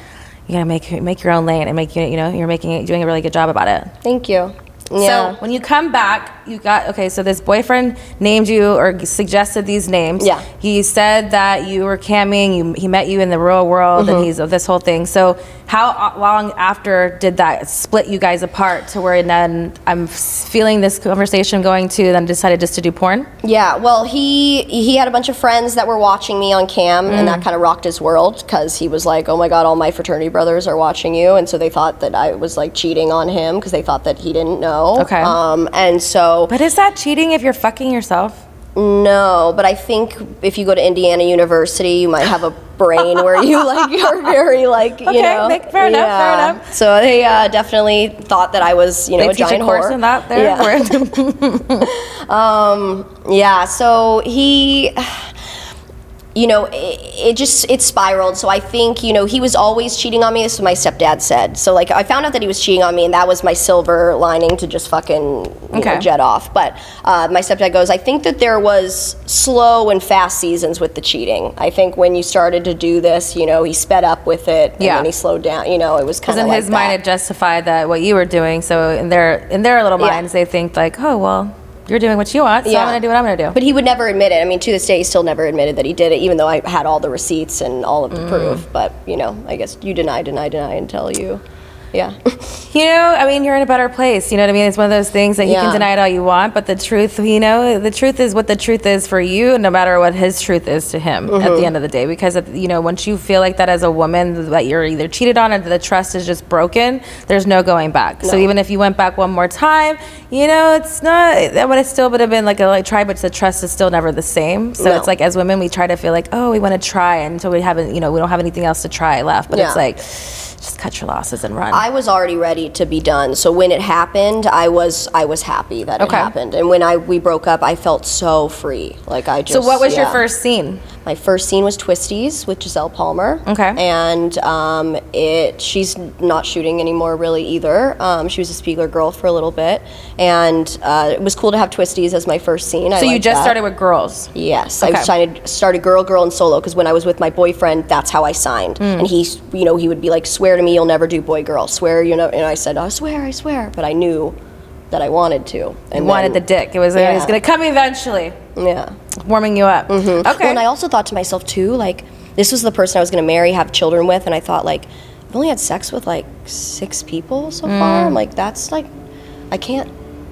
you gotta make make your own lane and make you you know you're making it doing a really good job about it. Thank you. Yeah. So when you come back, you got okay. So this boyfriend named you or suggested these names. Yeah. He said that you were camming. You, he met you in the real world, Mm-hmm. and he's of this whole thing. So how uh, long after did that split you guys apart to where then I'm feeling this conversation going to then decided just to do porn? Yeah, well, he he had a bunch of friends that were watching me on cam, and Mm. that kind of rocked his world because he was like, "Oh my God, all my fraternity brothers are watching you," and so they thought that I was like cheating on him because they thought that he didn't know. Okay. Um, and so But is that cheating if you're fucking yourself? no, but I think if you go to Indiana University, you might have a brain where you like are very like you Okay, know. make- fair enough, fair enough. So they uh, definitely thought that I was you know They a teach a giant course whore. in that there. Yeah. where- Yeah, so he you know, it, it just it spiraled. So I think, you know, he was always cheating on me. This is what my stepdad said. So like I found out that he was cheating on me and that was my silver lining to just fucking you Okay. know, jet off. But uh, my stepdad goes, I think that there was slow and fast seasons with the cheating. I think when you started to do this, you know, he sped up with it and Yeah. then he slowed down. You know, it was Because kind of in like his mind, it justified that what you were doing. So in their in their little Yeah. minds, they think like, oh well, you're doing what you want, so Yeah. I'm gonna do what I'm gonna do. But he would never admit it. I mean, to this day, he still never admitted that he did it, even though I had all the receipts and all of the Mm. proof. But you know, I guess you deny, deny, deny until you. Yeah. You know, I mean, you're in a better place. You know what I mean? It's one of those things that you Yeah. can deny it all you want, but the truth, you know, the truth is what the truth is for you, no matter what his truth is to him at the uh-huh. end of the day. Because, you know, once you feel like that as a woman, that you're either cheated on or the trust is just broken, there's no going back. So even if you went back one more time, you know, it's not, that would have still would have been like a like try, but the trust is still never the same. So No. it's like as women, we try to feel like, oh, we want to try until we haven't, you know, we don't have anything else to try left. But Yeah. it's like, just cut your losses and run. I was already ready to be done. So when it happened, I was I was happy that Okay. it happened. And when I we broke up, I felt so free. Like I just so what was your first scene? My first scene was Twisties with Giselle Palmer. Okay. And um, it she's not shooting anymore really either. Um, she was a Spiegler girl for a little bit, and uh, it was cool to have Twisties as my first scene. I So you just that. started with girls. Yes, Okay. I started started girl, girl, and solo because when I was with my boyfriend, that's how I signed. Hmm. And he, you know, he would be like, "Swear to me, you'll never do boy, girl. Swear, you know." And I said, "I swear, I swear." But I knew that I wanted to. And You wanted the dick. It was, it was going to come eventually, Yeah. warming you up. Okay. Well, and I also thought to myself too, like, this was the person I was going to marry, have children with, and I thought like, I've only had sex with like six people so Mm. far. I'm like, that's like, I can't,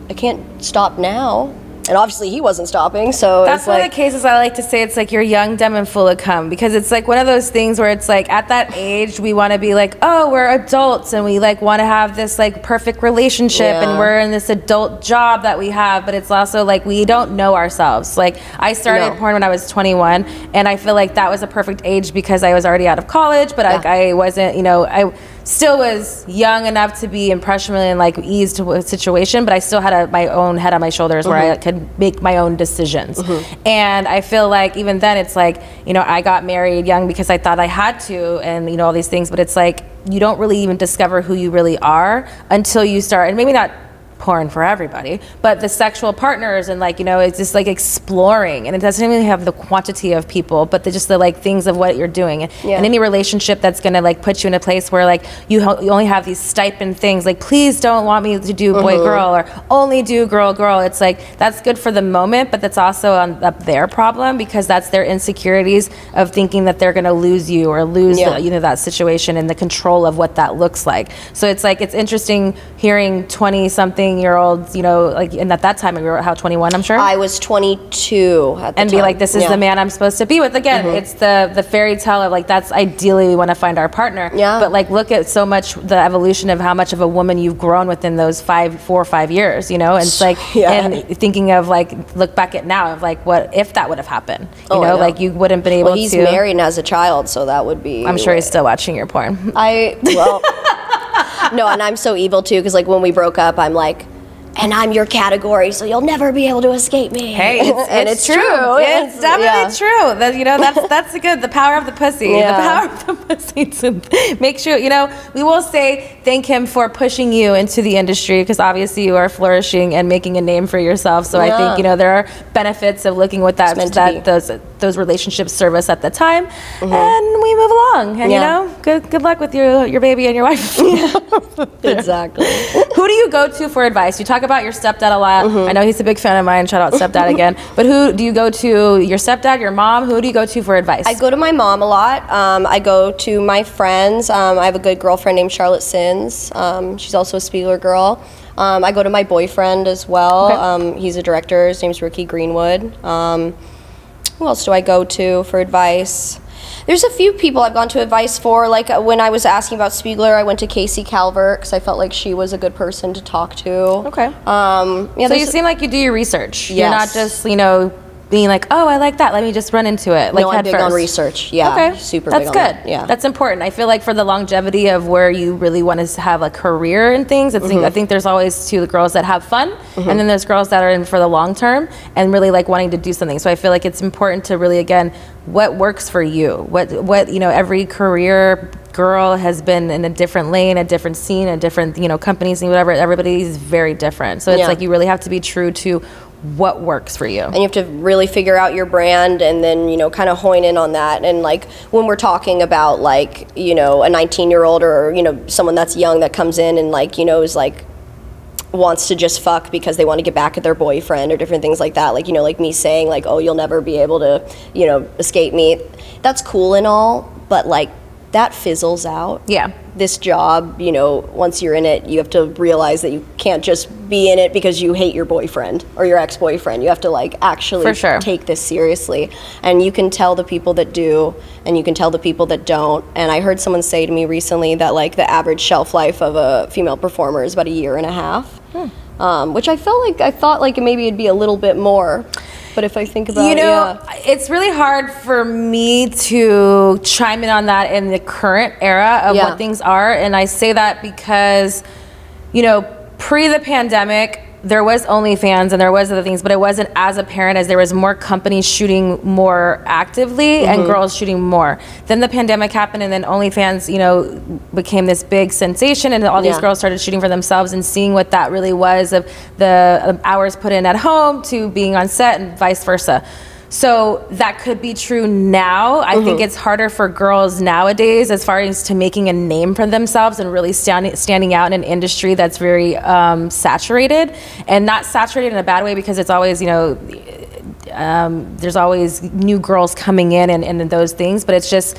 I can't stop now. And obviously he wasn't stopping, so That's it's one like, of the cases I like to say it's like you're young, dumb, and full of cum because it's like one of those things where it's like at that age we want to be like, oh, we're adults and we like want to have this like perfect relationship and we're in this adult job that we have, but it's also like we don't know ourselves. Like I started No. porn when I was 21 and I feel like that was a perfect age because I was already out of college, but like Yeah. I wasn't, you know, I still was young enough to be impressionable and like eased to a situation, but I still had a, my own head on my shoulders where I mm-hmm. could make my own decisions. Mm-hmm. And I feel like even then it's like, you know, I got married young because I thought I had to and, you know, all these things, but it's like you don't really even discover who you really are until you start, and maybe not porn for everybody, but the sexual partners and like you know it's just like exploring, and it doesn't even have the quantity of people, but the, just the like things of what you're doing, Yeah. and any relationship that's gonna like put you in a place where like you, ho- you only have these stipend things, like please don't want me to do boy uh-huh. girl or only do girl girl. It's like that's good for the moment, but that's also on up their problem because that's their insecurities of thinking that they're gonna lose you or lose Yeah. the, you know that situation and the control of what that looks like. So it's like it's interesting hearing 20 something year olds, you know, like and at that time you were how 21, I'm sure. I was 22 at the and be time. like, this is Yeah. the man I'm supposed to be with. Again, mm-hmm. it's the the fairy tale of like that's ideally we want to find our partner. Yeah. But like, look at so much the evolution of how much of a woman you've grown within those five, four or five years. You know, and it's like, Yeah. and thinking of like, look back at now of like, what if that would have happened? You Oh, know, know. like you wouldn't been able Well, he's to. married and has a child, so that would be. I'm sure he's still watching your porn. I well, no, and I'm so evil too because like when we broke up, I'm like, and I'm your category, so you'll never be able to escape me. Hey, it's, and it's, true. It's, definitely yeah. true. That you know, that's that's the good. The power of the pussy. Yeah. The power of the pussy to make sure you know. We will say thank him for pushing you into the industry because obviously you are flourishing and making a name for yourself. So I think you know there are benefits of looking what that meant that those those relationships service at the time, mm-hmm. and we move along. And Yeah. you know, good good luck with your your baby and your wife. exactly. Who do you go to for advice? You talk about your stepdad a lot. Mm-hmm. I know he's a big fan of mine. Shout out stepdad again. But who do you go to? Your stepdad, your mom? Who do you go to for advice? I go to my mom a lot. Um, I go to my friends. Um, I have a good girlfriend named Charlotte Sins. Um, she's also a Spiegler girl. Um, I go to my boyfriend as well. Okay. Um, he's a director. His name's Ricky Greenwood. Um, who else do I go to for advice? There's a few people I've gone to advice for. Like uh, when I was asking about Spiegler, I went to Casey Calvert because I felt like she was a good person to talk to. Okay. Um, yeah, so you seem like you do your research. You're not just you know being like, oh, I like that. Let me just run into it. Like no, I'm big first. on research. Yeah, Okay, super That's big good. that. Yeah, that's important. I feel like for the longevity of where you really want to have a career and things, I Mm-hmm. think, I think there's always two the girls that have fun, and then there's girls that are in for the long term and really like wanting to do something. So I feel like it's important to really again, what works for you. What what you know, every career girl has been in a different lane, a different scene, a different you know companies and whatever. Everybody is very different. So it's Yeah. like you really have to be true to what works for you. and you have to really figure out your brand and then you know kind of hone in on that and like when we're talking about like you know a 19 year old or you know someone that's young that comes in and like you know is like wants to just fuck because they want to get back at their boyfriend or different things like that like you know like me saying like oh you'll never be able to you know escape me that's cool and all but like that fizzles out. Yeah. This job, you know, once you're in it, you have to realize that you can't just be in it because you hate your boyfriend or your ex-boyfriend. You have to like actually sure. take this seriously. And you can tell the people that do and you can tell the people that don't. And I heard someone say to me recently that like the average shelf life of a female performer is about a year and a half. Um, which I felt like I thought like maybe it'd be a little bit more. But if I think about you know, yeah. it's really hard for me to chime in on that in the current era of Yeah. what things are. And I say that because, you know, pre the pandemic, there was OnlyFans and there was other things, but it wasn't as apparent as there was more companies shooting more actively and Mm-hmm. girls shooting more. Then the pandemic happened, and then OnlyFans, you know, became this big sensation, and all these Yeah. girls started shooting for themselves and seeing what that really was of the hours put in at home to being on set and vice versa. So that could be true now. I think it's harder for girls nowadays as far as to making a name for themselves and really standing standing out in an industry that's very um, saturated and not saturated in a bad way because it's always you know um, there's always new girls coming in and, and those things, but it's just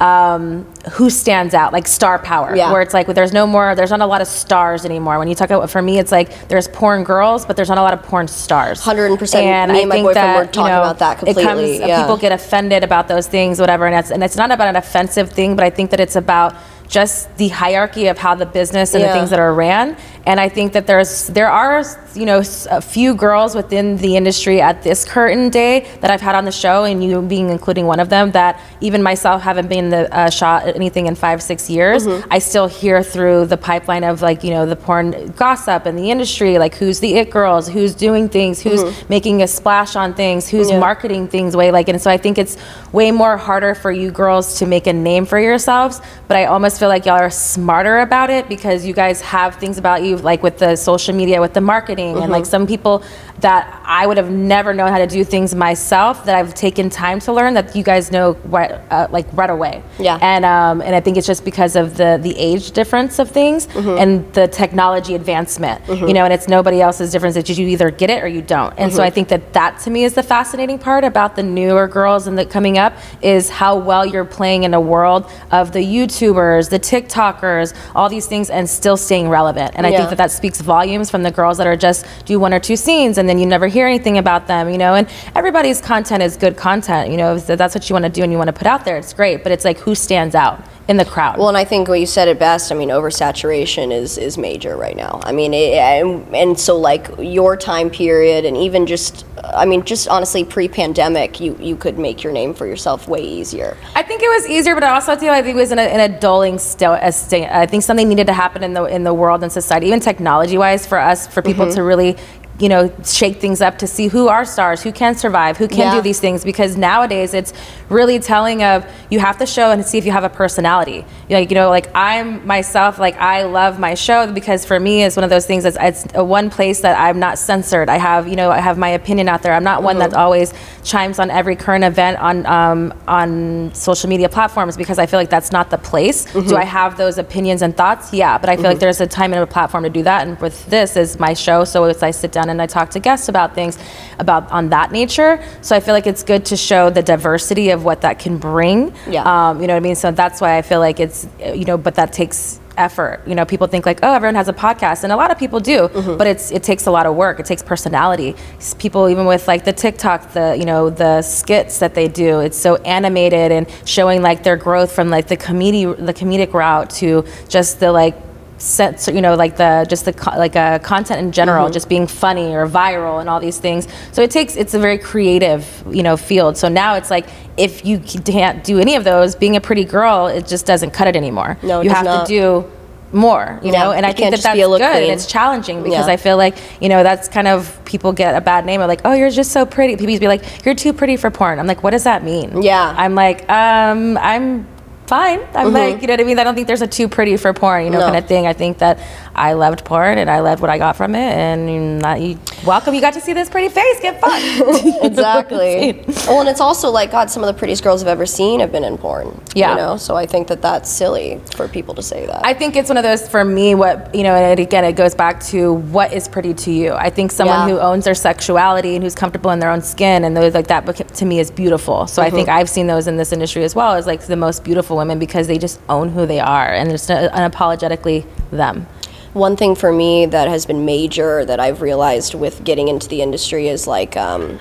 um, who stands out, like star power, Yeah. where it's like there's no more, there's not a lot of stars anymore. When you talk about, for me, it's like there's porn girls, but there's not a lot of porn stars. 100%. Me and my boyfriend were talking about that It completely, comes, yeah. people get offended about those things, whatever, and it's, and it's not about an offensive thing, but I think that it's about just the hierarchy of how the business and Yeah. the things that are ran. And I think that there's there are you know a few girls within the industry at this current day that I've had on the show, and you being including one of them. That even myself haven't been the uh, shot anything in five six years. Mm-hmm. I still hear through the pipeline of like you know the porn gossip in the industry, like who's the it girls, who's doing things, who's making a splash on things, who's Mm-hmm. Yeah. marketing things way like. And so I think it's way more harder for you girls to make a name for yourselves. But I almost feel like y'all are smarter about it because you guys have things about you like with the social media, with the marketing, and Mm-hmm. like some people that I would have never known how to do things myself that I've taken time to learn that you guys know right, uh, like right away. Yeah. And um, and I think it's just because of the the age difference of things Mm-hmm. and the technology advancement. You know, and it's nobody else's difference. that you either get it or you don't. And Mm-hmm. so I think that that to me is the fascinating part about the newer girls and the coming up is how well you're playing in a world of the YouTubers, the TikTokers, all these things, and still staying relevant. And I Yeah. Think that that speaks volumes from the girls that are just do one or two scenes and then you never hear anything about them. You know, and everybody's content is good content. You know, if that's what you want to do and you want to put out there, it's great. But it's like who stands out in the crowd. Well, and I think what you said it best. I mean, oversaturation is is major right now. I mean, it, and, and so like your time period, and even just, I mean, just honestly, pre-pandemic, you you could make your name for yourself way easier. I think it was easier, but I also feel I think it was in a, in a dulling state. I think something needed to happen in the in the world and society, even technology wise, for us for people Mm-hmm. to really. You know, shake things up to see who are stars, who can survive, who can Yeah. do these things. Because nowadays, it's really telling of you have to show and see if you have a personality. Like you know, like I'm myself. Like I love my show because for me, it's one of those things. That's it's a one place that I'm not censored. I have you know I have my opinion out there. I'm not one that mm-hmm. always chimes on every current event on um, on social media platforms because I feel like that's not the place. Do mm-hmm. I have those opinions and thoughts? Yeah, but I feel like mm-hmm. there's a time and a platform to do that. And with this is my show, so it's I sit down and I talk to guests about things about on that nature. So I feel like it's good to show the diversity of what that can bring. Yeah. Um, you know what I mean? So that's why I feel like it's you know, but that takes effort. You know, people think like, oh, everyone has a podcast, and a lot of people do, but it's it takes a lot of work. It takes personality. People even with like the TikTok, the you know the skits that they do, it's so animated and showing like their growth from like the comedy the comedic route to just the like sense you know like the just the like uh, content in general just being funny or viral and all these things. So it takes it's a very creative you know field. So now it's like if you can't do any of those being a pretty girl it just doesn't cut it anymore. No, it you have not. to do more you Yeah, know? And i think that that's good. and queen. it's challenging because Yeah. i feel like you know that's kind of people get a bad name of like oh you're just so pretty. People used to be like you're too pretty for porn. I'm like what does that mean? Yeah. i'm like um i'm fine i'm like you know what i mean i don't think there's a too pretty for porn you know Mm-hmm. No. kind of thing i think that i loved porn and i loved what i got from it and that you welcome you got to see this pretty face get fucked exactly. well, and it's also like God, some of the prettiest girls I've ever seen have been in porn. Yeah. You know, so I think that that's silly for people to say that. I think it's one of those for me. What you know, and again, it goes back to what is pretty to you. I think someone Yeah. who owns their sexuality and who's comfortable in their own skin and those like that to me is beautiful. So I Mm-hmm. think I've seen those in this industry as well as like the most beautiful women because they just own who they are and it's unapologetically them. One thing for me that has been major that I've realized with getting into the industry is like um,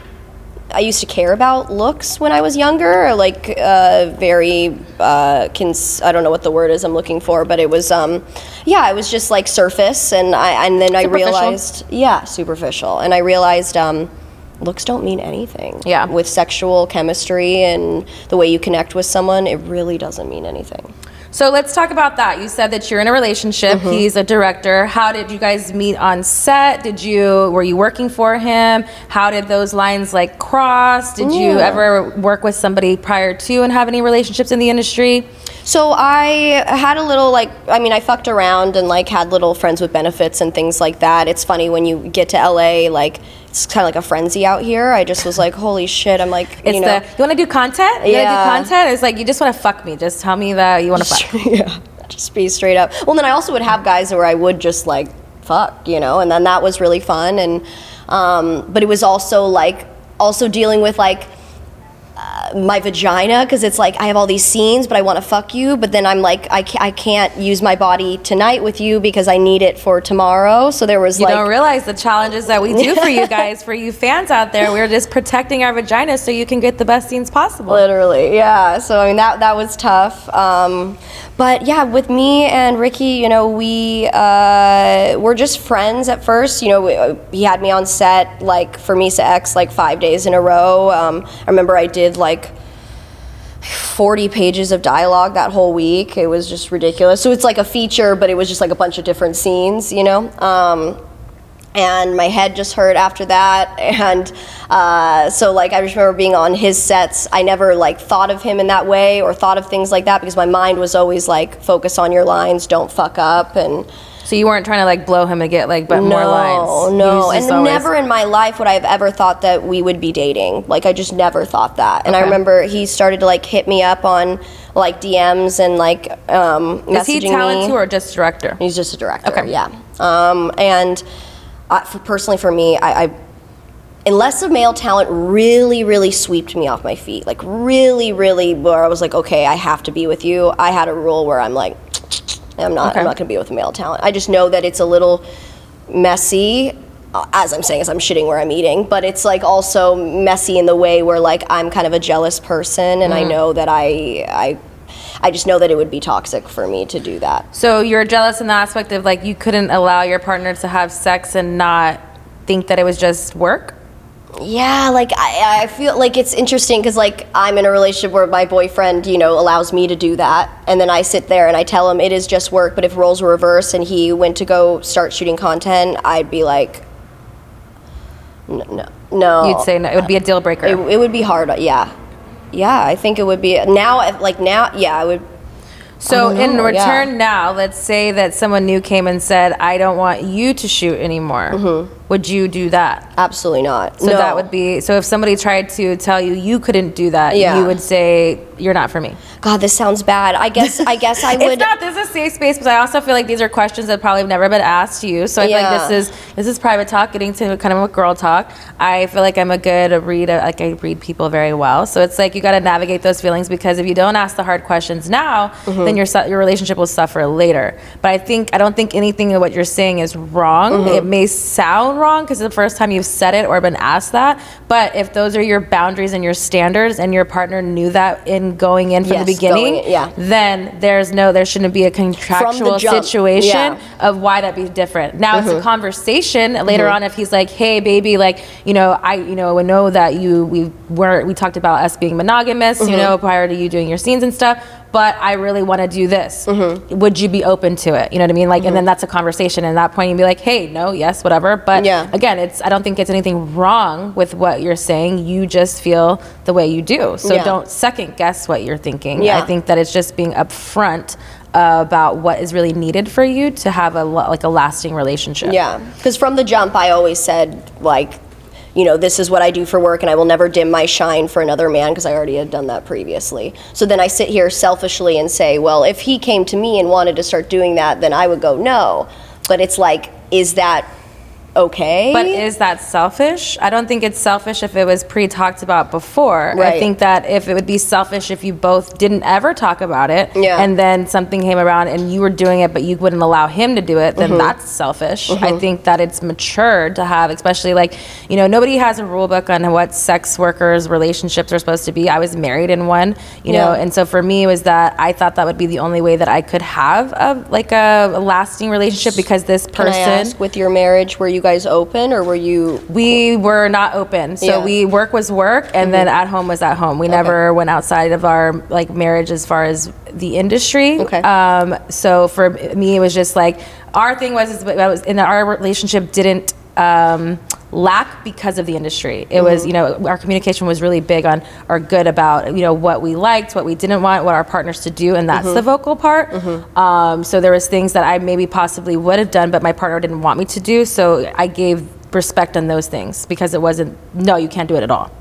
I used to care about looks when I was younger, like uh, very, uh, cons- I don't know what the word is I'm looking for, but it was, um, yeah, it was just like surface, and I and then I realized, yeah, superficial, and I realized um, looks don't mean anything. Yeah. With sexual chemistry and the way you connect with someone, it really doesn't mean anything. So let's talk about that. You said that you're in a relationship. Mm-hmm. He's a director. How did you guys meet on set? Did you were you working for him? How did those lines like cross? Did yeah. you ever work with somebody prior to and have any relationships in the industry? So I had a little like I mean I fucked around and like had little friends with benefits and things like that. It's funny when you get to LA like it's kind of like a frenzy out here. I just was like, holy shit! I'm like, it's you know, the, you want to do content? You yeah. do content? It's like you just want to fuck me. Just tell me that you want to fuck. yeah, just be straight up. Well, then I also would have guys where I would just like fuck, you know, and then that was really fun. And um, but it was also like also dealing with like my vagina because it's like I have all these scenes, but I want to fuck you, but then I'm like I can't, I can't use my body tonight with you because I need it for tomorrow. So there was you like don't realize the challenges that we do for you guys, for you fans out there. We're just protecting our vaginas so you can get the best scenes possible. Literally, yeah. So I mean that that was tough. Um, but yeah, with me and Ricky, you know, we uh, were just friends at first. You know, he had me on set like for MissaX like five days in a row. Um, I remember I did like 40 pages of dialogue that whole week. It was just ridiculous. So it's like a feature, but it was just like a bunch of different scenes, you know? Um, and my head just hurt after that and uh, so like i just remember being on his sets i never like thought of him in that way or thought of things like that because my mind was always like focus on your lines don't fuck up and so you weren't trying to like blow him to get like but no, more lines. No, no, and always... never in my life would I have ever thought that we would be dating. Like I just never thought that. And okay. I remember he started to like hit me up on like DMs and like um, Is he talent too or just director? He's just a director. Okay. Yeah. Um, and uh, for, personally for me, I, I unless a male talent really, really swept me off my feet, like really, really, where I was like, okay, I have to be with you. I had a rule where I'm like, I'm not, okay. I'm not going to be with a male talent. I just know that it's a little messy. Uh, as I'm saying, as I'm shitting where I'm eating, but it's like also messy in the way where like I'm kind of a jealous person, and mm. I know that I, I I just know that it would be toxic for me to do that. So you're jealous in the aspect of like you couldn't allow your partner to have sex and not think that it was just work? Yeah, like I, I feel like it's interesting because like I'm in a relationship where my boyfriend, you know, allows me to do that, and then I sit there and I tell him it is just work. But if roles were reversed and he went to go start shooting content, I'd be like, no, no. no. You'd say no. It would be a deal breaker. It, it would be hard. Uh, yeah, yeah. I think it would be now. Like now, yeah. I would so in return yeah. now, let's say that someone new came and said, "I don't want you to shoot anymore." Mm-hmm. Would you do that? Absolutely not. So no. that would be so if somebody tried to tell you you couldn't do that, yeah. you would say you're not for me. God, this sounds bad. I guess I guess I would. it's not. This is a safe space, but I also feel like these are questions that probably have never been asked to you. So I yeah. feel like this is this is private talk, getting to kind of a girl talk. I feel like I'm a good reader. Like I read people very well. So it's like you got to navigate those feelings because if you don't ask the hard questions now, mm-hmm. Then your your relationship will suffer later. But I think I don't think anything of what you're saying is wrong. Mm-hmm. It may sound wrong because the first time you've said it or been asked that. But if those are your boundaries and your standards, and your partner knew that in going in from yes, the beginning, in, yeah. then there's no, there shouldn't be a contractual situation yeah. of why that be different. Now mm-hmm. it's a mm-hmm. conversation later mm-hmm. on if he's like, hey, baby, like, you know, I, you know, know that you, we were, we talked about us being monogamous, mm-hmm. you know, prior to you doing your scenes and stuff but I really want to do this. Mm-hmm. Would you be open to it? You know what I mean? Like, mm-hmm. and then that's a conversation. And at that point, you'd be like, hey, no, yes, whatever. But yeah. again, it's I don't think it's anything wrong with what you're saying. You just feel the way you do. So yeah. don't second guess what you're thinking. Yeah. I think that it's just being upfront about what is really needed for you to have a like a lasting relationship. Yeah, because from the jump, I always said like you know, this is what I do for work and I will never dim my shine for another man because I already had done that previously. So then I sit here selfishly and say, well, if he came to me and wanted to start doing that, then I would go, no. But it's like, is that okay. But is that selfish? I don't think it's selfish if it was pre talked about before. I think that if it would be selfish if you both didn't ever talk about it Yeah. and then something came around and you were doing it but you wouldn't allow him to do it, then Mm-hmm. that's selfish. I think that it's mature to have, especially like, you know, nobody has a rule book on what sex workers' relationships are supposed to be. I was married in one, you know, and so for me it was that I thought that would be the only way that I could have a like a, a lasting relationship because this person ask, with your marriage, where you guys open or were you? we were not open. So Yeah. Mm-hmm. we work was work and then at home was at home. We never went outside of our like marriage as far as the industry. Okay. Um, so for me, it was just like our thing was, is, was in our relationship didn't um, lack because of the industry. It was, Mm-hmm. you know, our communication was really big on or good about, you know, what we liked, what we didn't want, what our partners to do, and that's Mm-hmm. the vocal part. Um, so there was things that I maybe possibly would have done, but my partner didn't want me to do. So I gave respect on those things because it wasn't no you can't do it at all.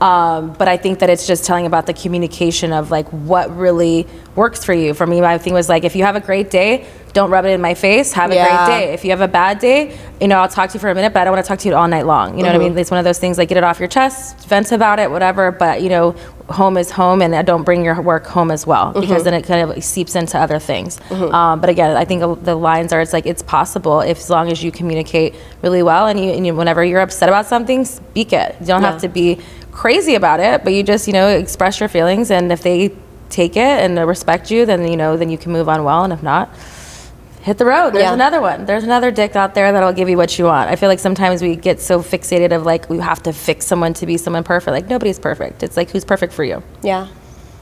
Um, but i think that it's just telling about the communication of like what really works for you. For me my thing was like if you have a great day don't rub it in my face. Have a Yeah. great day. If you have a bad day you know i'll talk to you for a minute but i don't want to talk to you all night long. You know what i mean? It's one of those things like get it off your chest vent about it whatever but you know home is home and don't bring your work home as well because then it kind of seeps into other things. Um, but again i think the lines are it's like it's possible if as long as you communicate really well and you, and you whenever you're upset about something speak it. You don't have to be crazy about it but you just you know express your feelings and if they take it and respect you then you know then you can move on well and if not hit the road there's Yeah. another one there's another dick out there that'll give you what you want i feel like sometimes we get so fixated of like we have to fix someone to be someone perfect like nobody's perfect it's like who's perfect for you Yeah.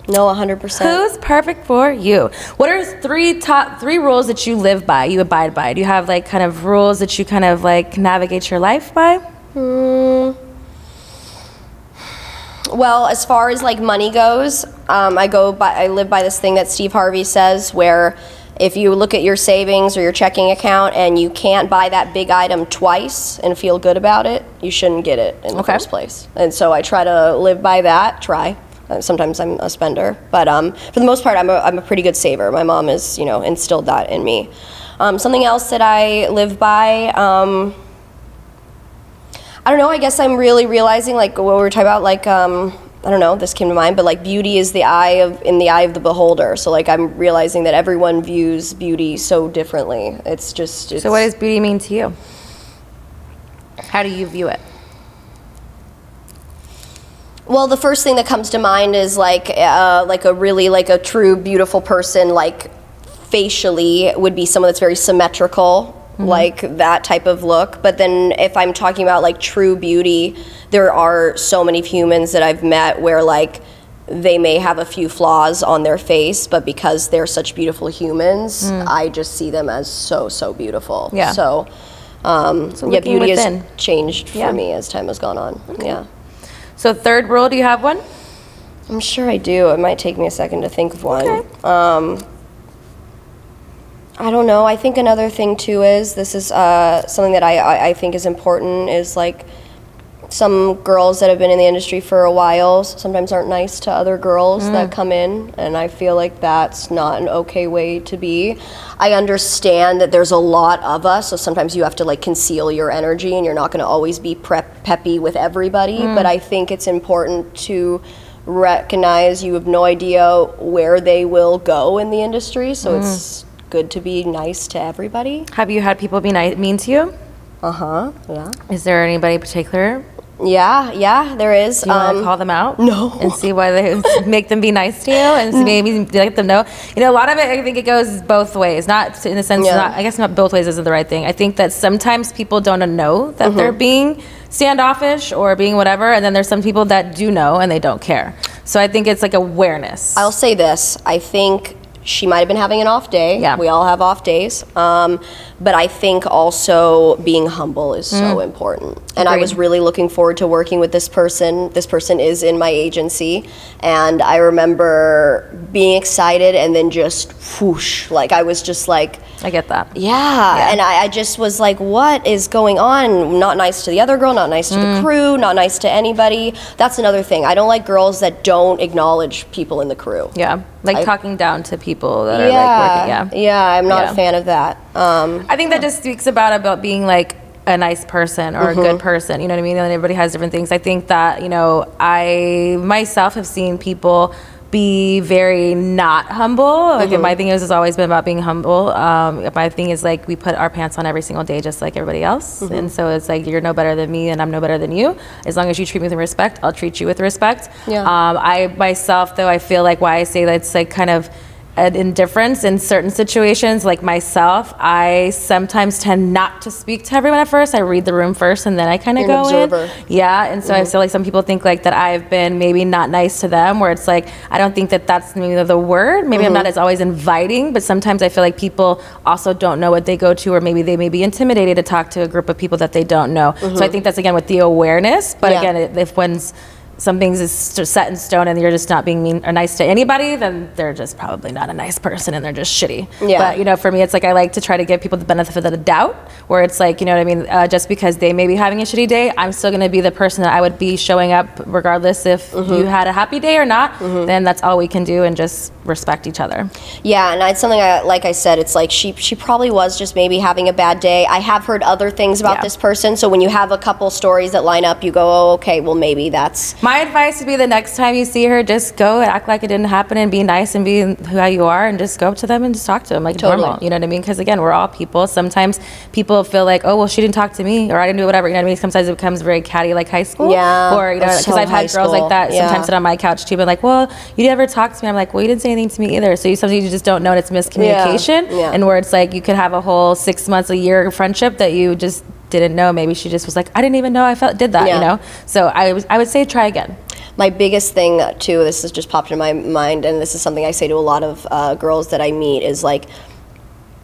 No, 100%. Who's perfect for you? What are three top three rules that you live by, you abide by? Do you have like kind of rules that you kind of like navigate your life by? Mm. Well, as far as like money goes, um, I go by I live by this thing that Steve Harvey says where if you look at your savings or your checking account and you can't buy that big item twice and feel good about it, you shouldn't get it in the Okay. first place. And so I try to live by that. Try. Uh, Sometimes I'm a spender, but um, for the most part, I'm a, I'm a pretty good saver. My mom has, you know, instilled that in me. Um, something else that I live by. Um, I don't know. I guess I'm really realizing, like what we were talking about, like um, I don't know. This came to mind, but like beauty is the eye of in the eye of the beholder. So like I'm realizing that everyone views beauty so differently. It's just. It's, So what does beauty mean to you? How do you view it? Well, the first thing that comes to mind is like uh, like a really like a true beautiful person, like facially would be someone that's very symmetrical, like that type of look. But then if I'm talking about like true beauty, there are so many humans that I've met where like they may have a few flaws on their face, but because they're such beautiful humans, I just see them as so so beautiful. Yeah. So. Um, So yeah, beauty within. has changed for Yeah. me as time has gone on. Yeah. So third rule, do you have one? I'm sure I do. It might take me a second to think of one. Um, I don't know. I think another thing too is this is uh, something that I, I, I think is important is like some girls that have been in the industry for a while sometimes aren't nice to other girls that mm. come in, and I feel like that's not an okay way to be. I understand that there's a lot of us, so sometimes you have to like conceal your energy, and you're not going to always be prep peppy with everybody. Mm. But I think it's important to recognize you have no idea where they will go in the industry, so it's mm. Good to be nice to everybody. Have you had people be nice, mean to you? Uh huh. Yeah. Is there anybody particular? Yeah. Yeah. There is. Do you want Um, to call them out? no. And see why they make them be nice to you and maybe let them know. You know, a lot of it, I think it goes both ways. Not in the sense, Yeah. not, I guess not both ways isn't the right thing. I think that sometimes people don't know that they're Mm-hmm. being standoffish or being whatever, and then there's some people that do know and they don't care. So I think it's like awareness. I'll say this. I think she might have been having an off day. Yeah. We all have off days. Um, but I think also being humble is so important. And I was really looking forward to working with this person. This person is in my agency. And I remember being excited and then just whoosh. Like I was just like, I get that. yeah. And I, I just was like, what is going on? Not nice to the other girl, not nice to Mm. the crew, not nice to anybody. That's another thing. I don't like girls that don't acknowledge people in the crew. Yeah, like I- talking down to people that are like working. Yeah, yeah, I'm not Yeah. a fan of that. Um, I think that just speaks about about being like a nice person or a good person. You know what I mean? And everybody has different things. I think that you know I myself have seen people be very not humble. Like my thing is has always been about being humble. Um, my thing is like we put our pants on every single day, just like everybody else. And so it's like you're no better than me, and I'm no better than you. As long as you treat me with respect, I'll treat you with respect. Yeah. Um, I myself, though, I feel like why I say that it's like kind of an indifference in certain situations. Like myself, I sometimes tend not to speak to everyone at first. I read the room first, and then I kind of go observer. in. Yeah, and so I mm-hmm. feel like some people think like that I've been maybe not nice to them, where it's like I don't think that that's maybe the word. Maybe I'm mm-hmm. not as always inviting, but sometimes I feel like people also don't know what they go to, or maybe they may be intimidated to talk to a group of people that they don't know. So I mm-hmm. think that's again with the awareness. But Yeah. again, if- if one's some things is set in stone and you're just not being mean or nice to anybody, then they're just probably not a nice person and they're just shitty. Yeah. But you know, for me, it's like I like to try to give people the benefit of the doubt, where it's like, you know what I mean? Uh, just because they may be having a shitty day, I'm still going to be the person that I would be showing up regardless if Mm-hmm. you had a happy day or not. Then that's all we can do and just respect each other. Yeah, and it's something I, like I said, it's like she she probably was just maybe having a bad day. I have heard other things about Yeah. this person, so when you have a couple stories that line up, you go, oh, okay, well maybe that's My advice would be the next time you see her, just go and act like it didn't happen and be nice and be who you are and just go up to them and just talk to them like Totally. normal. You know what I mean? Because again, we're all people. Sometimes people feel like, oh, well, she didn't talk to me or I didn't do whatever. You know what I mean? Sometimes it becomes very catty like high school. Yeah, Or, you know, because so I've had girls school. like that Yeah. sometimes sit on my couch too, but like, well, you never talked to me. I'm like, well, you didn't say anything to me either. So you sometimes you just don't know and it's miscommunication. Yeah. And where it's like you could have a whole six months, a year friendship that you just didn't know. Maybe she just was like, I didn't even know I felt did that, Yeah. you know? So I, was, I would say try again. My biggest thing too this has just popped in my mind and this is something i say to a lot of uh, girls that i meet is like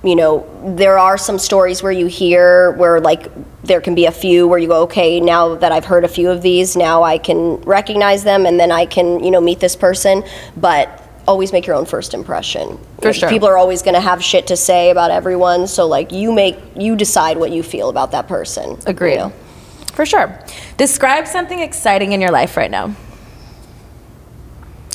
you know there are some stories where you hear where like there can be a few where you go okay now that i've heard a few of these now i can recognize them and then i can you know meet this person but always make your own first impression For sure. people are always going to have shit to say about everyone so like you make you decide what you feel about that person you Agreed. know? For sure. Describe something exciting in your life right now.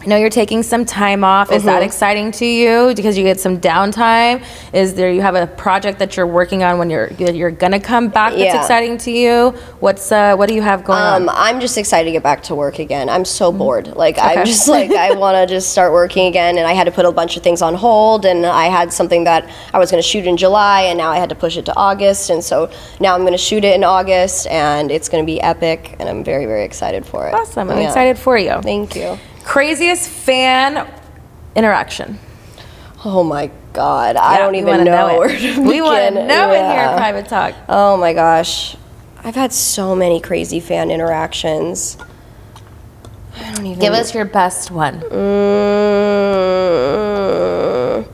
I know you're taking some time off. Is Mm-hmm. that exciting to you because you get some downtime? Is there you have a project that you're working on when you're you're gonna come back that's Yeah. exciting to you? What's uh, what do you have going Um, on? I'm just excited to get back to work again. I'm so bored. Like Okay. I'm just like I want to just start working again, and I had to put a bunch of things on hold, and I had something that I was going to shoot in July, and now I had to push it to August, and so now I'm going to shoot it in August, and it's going to be epic, and I'm very very excited for it. Awesome. I'm Yeah. excited for you. Thank you. Craziest fan interaction. Oh my God, I don't even know, where to We want to know here Yeah. in private talk. Oh my gosh. I've had so many crazy fan interactions. I don't even Give us your best one. Mm,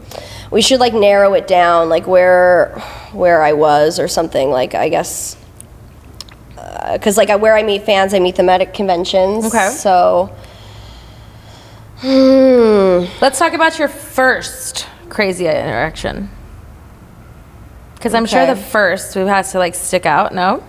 we should like narrow it down, like where where I was or something. Like I guess because like where I meet fans, I meet them at conventions. Okay. So. Hmm. Let's talk about your first crazy interaction. Because I'm sure the first who has to like stick out. No.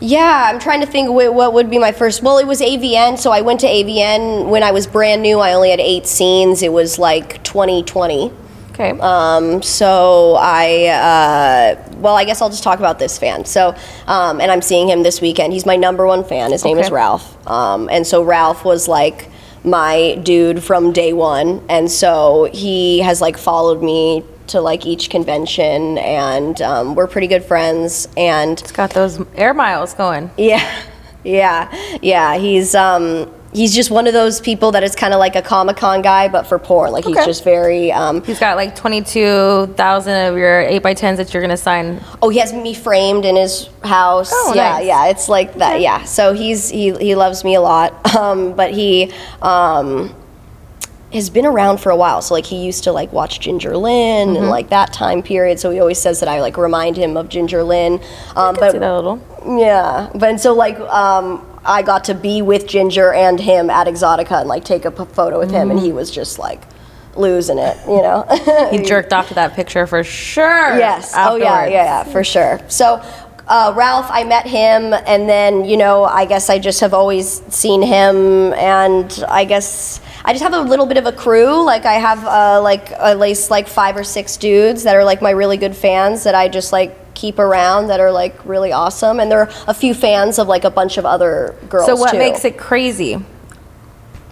Yeah, I'm trying to think what would be my first. Well, it was AVN, so I went to AVN when I was brand new. I only had eight scenes. It was like 2020. Okay. Um, so I, uh, well, I guess I'll just talk about this fan. So, um, and I'm seeing him this weekend. He's my number one fan. His name is Ralph. Um, and so Ralph was like my dude from day one. And so he has like followed me to like each convention and um, we're pretty good friends. And it's got those air miles going. yeah, yeah, yeah. He's um, he's just one of those people that is kind of like a Comic Con guy, but for porn. Like he's just very. Um, He's got like 22,000 of your 8 by 10s that you're going to sign. oh, he has me framed in his house. Oh, yeah, nice. yeah. It's like that. Yeah. So he's he he loves me a lot. Um, but he um. Has been around for a while, so like he used to like watch Ginger Lynn Mm-hmm. and like that time period. So he always says that I like remind him of Ginger Lynn. Um, But, See that a little. Yeah, but and so like um, I got to be with Ginger and him at Exxxotica and like take a p- photo with him, and he was just like losing it, you know. He jerked off to that picture for sure. yes. Oh yeah, yeah, yeah, for sure. So. Uh, Ralph, I met him, and then you know, I guess I just have always seen him, and I guess I just have a little bit of a crew. Like I have uh, like at least like five or six dudes that are like my really good fans that I just like keep around that are like really awesome, and there are a few fans of like a bunch of other girls. So what too. makes it crazy?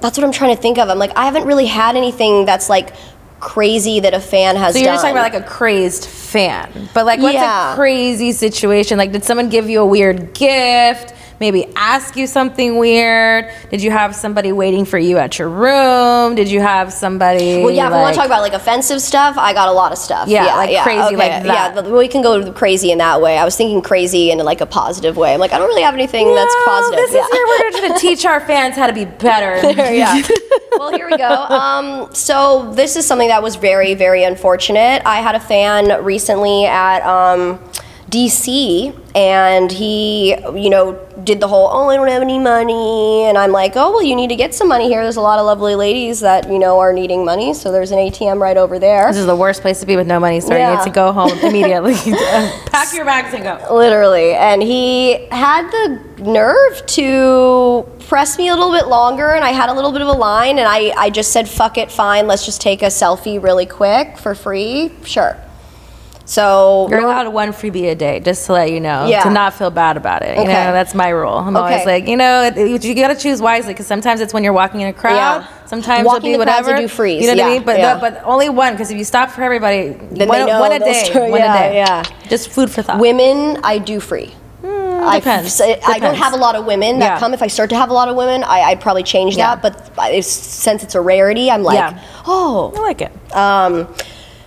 That's what I'm trying to think of. I'm like, I haven't really had anything that's like crazy that a fan has So you're done. just talking about like a crazed fan, but like what's Yeah. a crazy situation? Like, did someone give you a weird gift? Maybe ask you something weird? Did you have somebody waiting for you at your room? Did you have somebody? Well, yeah, if we want to talk about like offensive stuff, I got a lot of stuff. Yeah, like crazy like that. Yeah, we can go crazy in that way. I was thinking crazy in like a positive way. I'm like, I don't really have anything that's No, positive. This yeah. is we're going to teach our fans how to be better. yeah. well, here we go. Um, so this is something that was very, very unfortunate. I had a fan recently at um, DC, and he, you know, did the whole, oh, I don't have any money, and I'm like, oh, well, you need to get some money here. There's a lot of lovely ladies that you know are needing money, so there's an ATM right over there. This is the worst place to be with no money, so you need to go home immediately. Pack your bags and go. Literally. And he had the nerve to press me a little bit longer, and I had a little bit of a line, and I, I just said, fuck it, fine, let's just take a selfie really quick for free. Sure. So, You're allowed one freebie a day, just to let you know, Yeah. to not feel bad about it. You Okay. know, that's my rule. I'm always Okay. like, you know, you, you got to choose wisely because sometimes it's when you're walking in a crowd. Yeah. Sometimes Walking it'll be the crowds, whatever. they do freeze. You know what I Yeah, mean? But yeah. but only one because if you stop for everybody, Then one, they know one a day, one yeah, a day. yeah. Just food for thought. women, I do free. I, depends. I don't have a lot of women that Yeah. come. If I start to have a lot of women, I, I'd probably change Yeah. that. But I- since it's a rarity, I'm like, Yeah. oh, I like it. Um,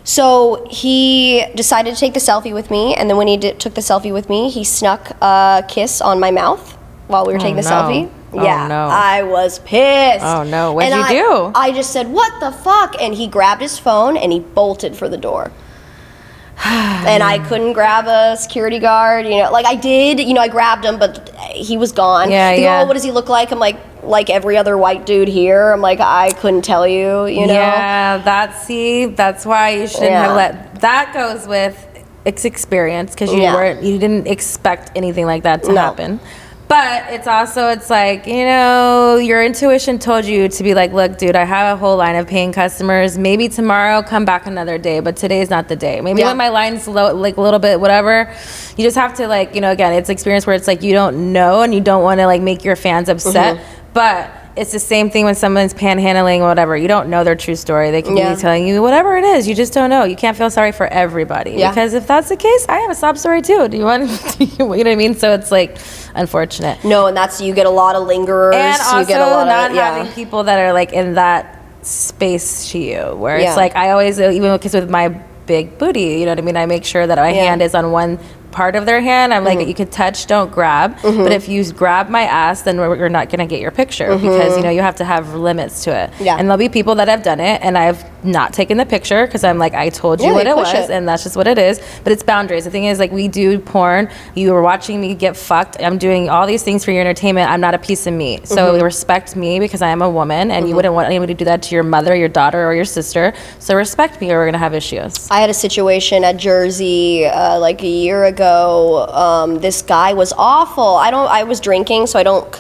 so he decided to take the selfie with me, and then when he did, took the selfie with me, he snuck a kiss on my mouth while we were oh, taking the no. selfie. Oh, yeah, no. I was pissed. Oh, no. What'd And you I- do? I just said, "What the fuck?" And he grabbed his phone and he bolted for the door. and I couldn't grab a security guard, you know. Like I did, you know, I grabbed him, but he was gone. Yeah, They go, oh, yeah. "Oh, what does he look like? I'm like, like every other white dude here. I'm like, I couldn't tell you, you know. Yeah, that's see, that's why you shouldn't Yeah. have let. That goes with ex- experience because you Yeah. weren't, you didn't expect anything like that to No. happen. But it's also, it's like you know, your intuition told you to be like, look, dude, I have a whole line of paying customers. Maybe tomorrow, come back another day, but today is not the day. Maybe Yeah. when my line's low, like a little bit, whatever. You just have to like, you know, again, it's experience where it's like you don't know and you don't want to like make your fans upset, Mm-hmm. but it's the same thing when someone's panhandling or whatever. You don't know their true story. They can Yeah. be telling you whatever it is. You just don't know. You can't feel sorry for everybody. Yeah. Because if that's the case, I have a sob story too. Do you want? you know what I mean? So it's like unfortunate. No, and that's you get a lot of lingerers. And you also get a lot not of, yeah. having people that are like in that space to you, where it's like I always, even because with my big booty, you know what I mean. I make sure that my hand is on one part of their hand. I'm like, you can touch, don't grab. But if you grab my ass, then we're, not gonna get your picture because you know you have to have limits to it. Mm-hmm. Yeah. And there'll be people that have done it, and I've not taken the picture because I'm like, I told you Yeah, what it was, it. and that's just what it is. But it's boundaries. The thing is, like, we do porn. You were watching me get fucked. I'm doing all these things for your entertainment. I'm not a piece of meat. So Mm-hmm. respect me because I am a woman, and you wouldn't want anybody to do that to your mother, your daughter, or your sister. So respect me, or we're gonna have issues. I had a situation at Jersey uh, like a year ago. Um, this guy was awful. I don't. I was drinking, so I don't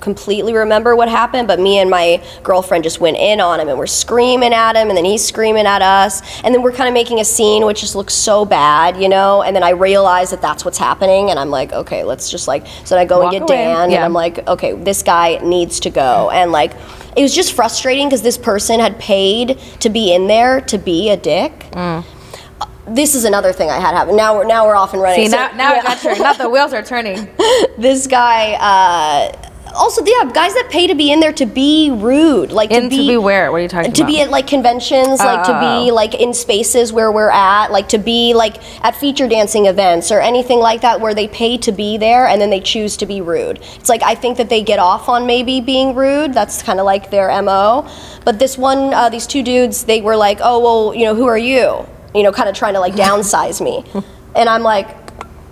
completely remember what happened. But me and my girlfriend just went in on him, and we're screaming at him, and then he's screaming at us, and then we're kind of making a scene, which just looks so bad, you know. And then I realize that that's what's happening, and I'm like, okay, let's just like. So I go Walk and get away. Dan, and I'm like, okay, this guy needs to go, and like. It was just frustrating because this person had paid to be in there to be a dick this is another thing I had happen. Now we're now we're off and running. See, So, now, now yeah. your, not the wheels are turning. this guy. Uh, also, yeah, guys that pay to be in there to be rude, like And to to be, be where? What are you talking to about? To be at like conventions, like to be Oh. like in spaces where we're at, like to be like at feature dancing events or anything like that where they pay to be there and then they choose to be rude. It's like I think that they get off on maybe being rude. That's kind of like their mo. But this one, uh, these two dudes, they were like, oh well, you know, who are you? You know, kind of trying to like downsize me, and I'm like.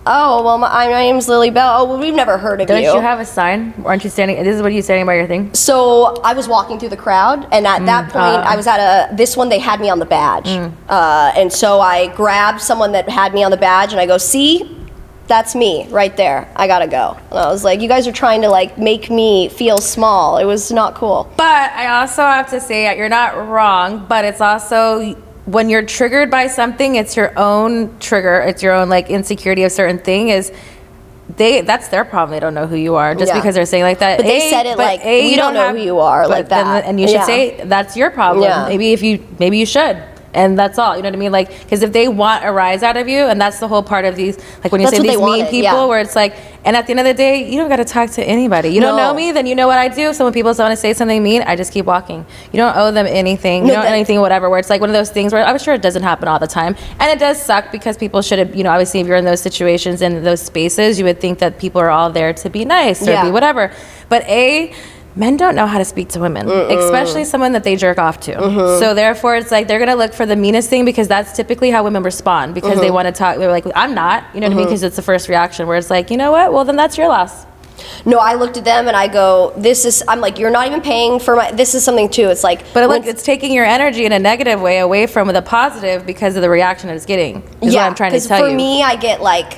Oh well, my, my name's Lilly Bell. Oh well, we've never heard of Don't you have a sign? Aren't you standing? This is what you're standing by your thing. so I was walking through the crowd, and at that point, ah. I was at a. This one, they had me on the badge, Mm. uh, and so I grabbed someone that had me on the badge, and I go, "See, that's me right there. I gotta go." And I was like, "You guys are trying to like make me feel small. It was not cool." But I also have to say you're not wrong, but it's also when you're triggered by something, it's your own trigger. It's your own like insecurity of certain thing is they that's their problem. They don't know who you are just Yeah. because they're saying like that. But they said it like, A, we you don't know have- who you are, like then- that. and you should Yeah. say that's your problem. Yeah. Maybe if you maybe you should. And that's all, you know what I mean? Like, because if they want a rise out of you, and that's the whole part of these, like when you That's say these mean wanted, people, yeah. where it's like, and at the end of the day, you don't got to talk to anybody. You don't know me, then you know what I do. So when people want to say something mean, I just keep walking. You don't owe them anything. You No, don't that- anything, whatever. Where it's like one of those things where I'm sure it doesn't happen all the time, and it does suck because people should have, you know, obviously if you're in those situations and those spaces, you would think that people are all there to be nice or Yeah. be whatever. But a Men don't know how to speak to women, especially someone that they jerk off to. Mm-hmm. So therefore, it's like they're gonna look for the meanest thing because that's typically how women respond because Mm-hmm. they want to talk. They're like, "I'm not," you know what I mean? Because it's the first reaction where it's like, you know what? Well, then that's your loss. No, I looked at them and I go, this is, I'm like, you're not even paying for my, this is something too. It's like, But look, it's taking your energy in a negative way away from the positive because of the reaction it's getting. Is what I'm trying to tell for you. me, I get like,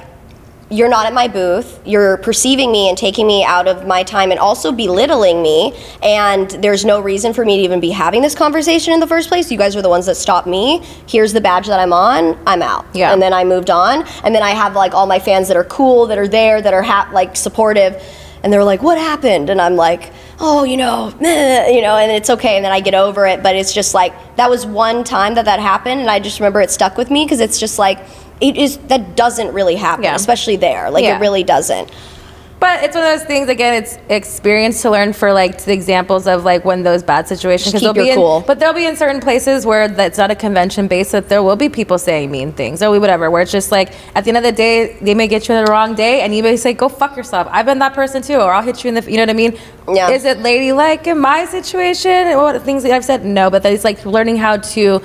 you're not at my booth. You're perceiving me and taking me out of my time and also belittling me. And there's no reason for me to even be having this conversation in the first place. You guys are the ones that stopped me. Here's the badge that I'm on. I'm out. Yeah. And then I moved on. And then I have like all my fans that are cool, that are there, that are ha- like supportive. And they're like, what happened? And I'm like, oh, you know, meh, you know, and it's okay. And then I get over it. But it's just like, that was one time that that happened. And I just remember it stuck with me because it's just like, it is, that doesn't really happen, Yeah. especially there. Like, Yeah. it really doesn't. But it's one of those things. Again, it's experience to learn for like the examples of like when those bad situations. Keep your in, cool. But they'll be in certain places where that's not a convention based. That there will be people saying mean things or whatever. Where it's just like at the end of the day, they may get you on the wrong day, and you may say, "Go fuck yourself." I've been that person too, or I'll hit you in the. You know what I mean? Yeah. Is it ladylike in my situation? What things that I've said? No, but that it's like learning how to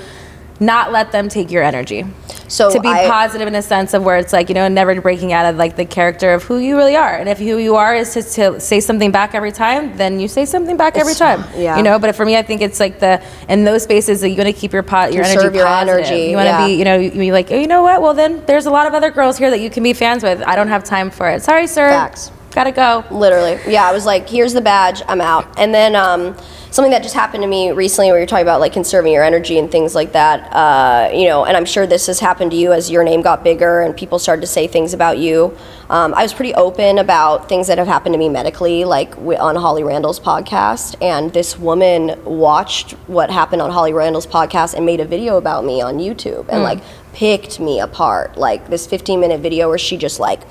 not let them take your energy. So to be I- positive in a sense of where it's like you know never breaking out of like the character of who you really are and if who you are is to, to say something back every time then you say something back every time yeah. you know but for me i think it's like the in those spaces that you want to keep your pot your Conserve energy your positive. energy, you want to yeah. be you know you, you like oh, you know what well then there's a lot of other girls here that you can be fans with i don't have time for it sorry sir Facts. Gotta go Literally. Yeah, I was like, here's the badge, I'm out. And then um, something that just happened to me recently where you're talking about like conserving your energy and things like that, uh, you know, and I'm sure this has happened to you as your name got bigger and people started to say things about you. Um, I was pretty open about things that have happened to me medically, like on Holly Randall's podcast. And this woman watched what happened on Holly Randall's podcast and made a video about me on YouTube and like picked me apart. Like this 15 minute video where she just like,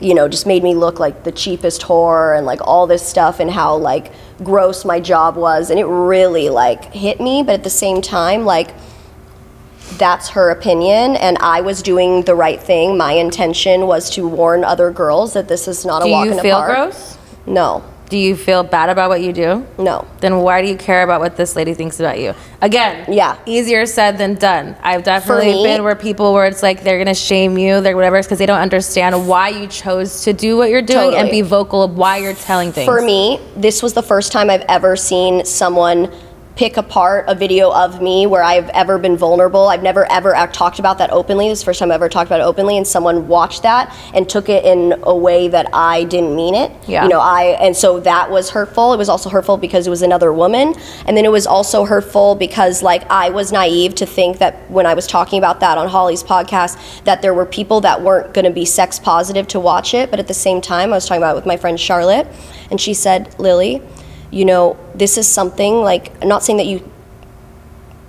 you know, just made me look like the cheapest whore and like all this stuff and how like gross my job was. And it really like hit me. But at the same time, like, that's her opinion and I was doing the right thing. My intention was to warn other girls that this is not do a walk you in the feel park. gross No, do you feel bad about what you do no. then why do you care about what this lady thinks about you? Again, Yeah. easier said than done. I've definitely me- been where people where it's like they're gonna shame you, they're whatever, because they don't understand why you chose to do what you're doing and be vocal of why you're telling things. For me, this was the first time I've ever seen someone pick apart a video of me where I've ever been vulnerable. I've never ever uh, talked about that openly. This is the first time I ever talked about it openly, and someone watched that and took it in a way that I didn't mean it. Yeah. You know, I and so that was hurtful. It was also hurtful because it was another woman, and then it was also hurtful because like I was naive to think that when I was talking about that on Holly's podcast that there were people that weren't going to be sex positive to watch it, but at the same time I was talking about it with my friend Charlotte, and she said, "Lilly, you know, this is something like I'm not saying that you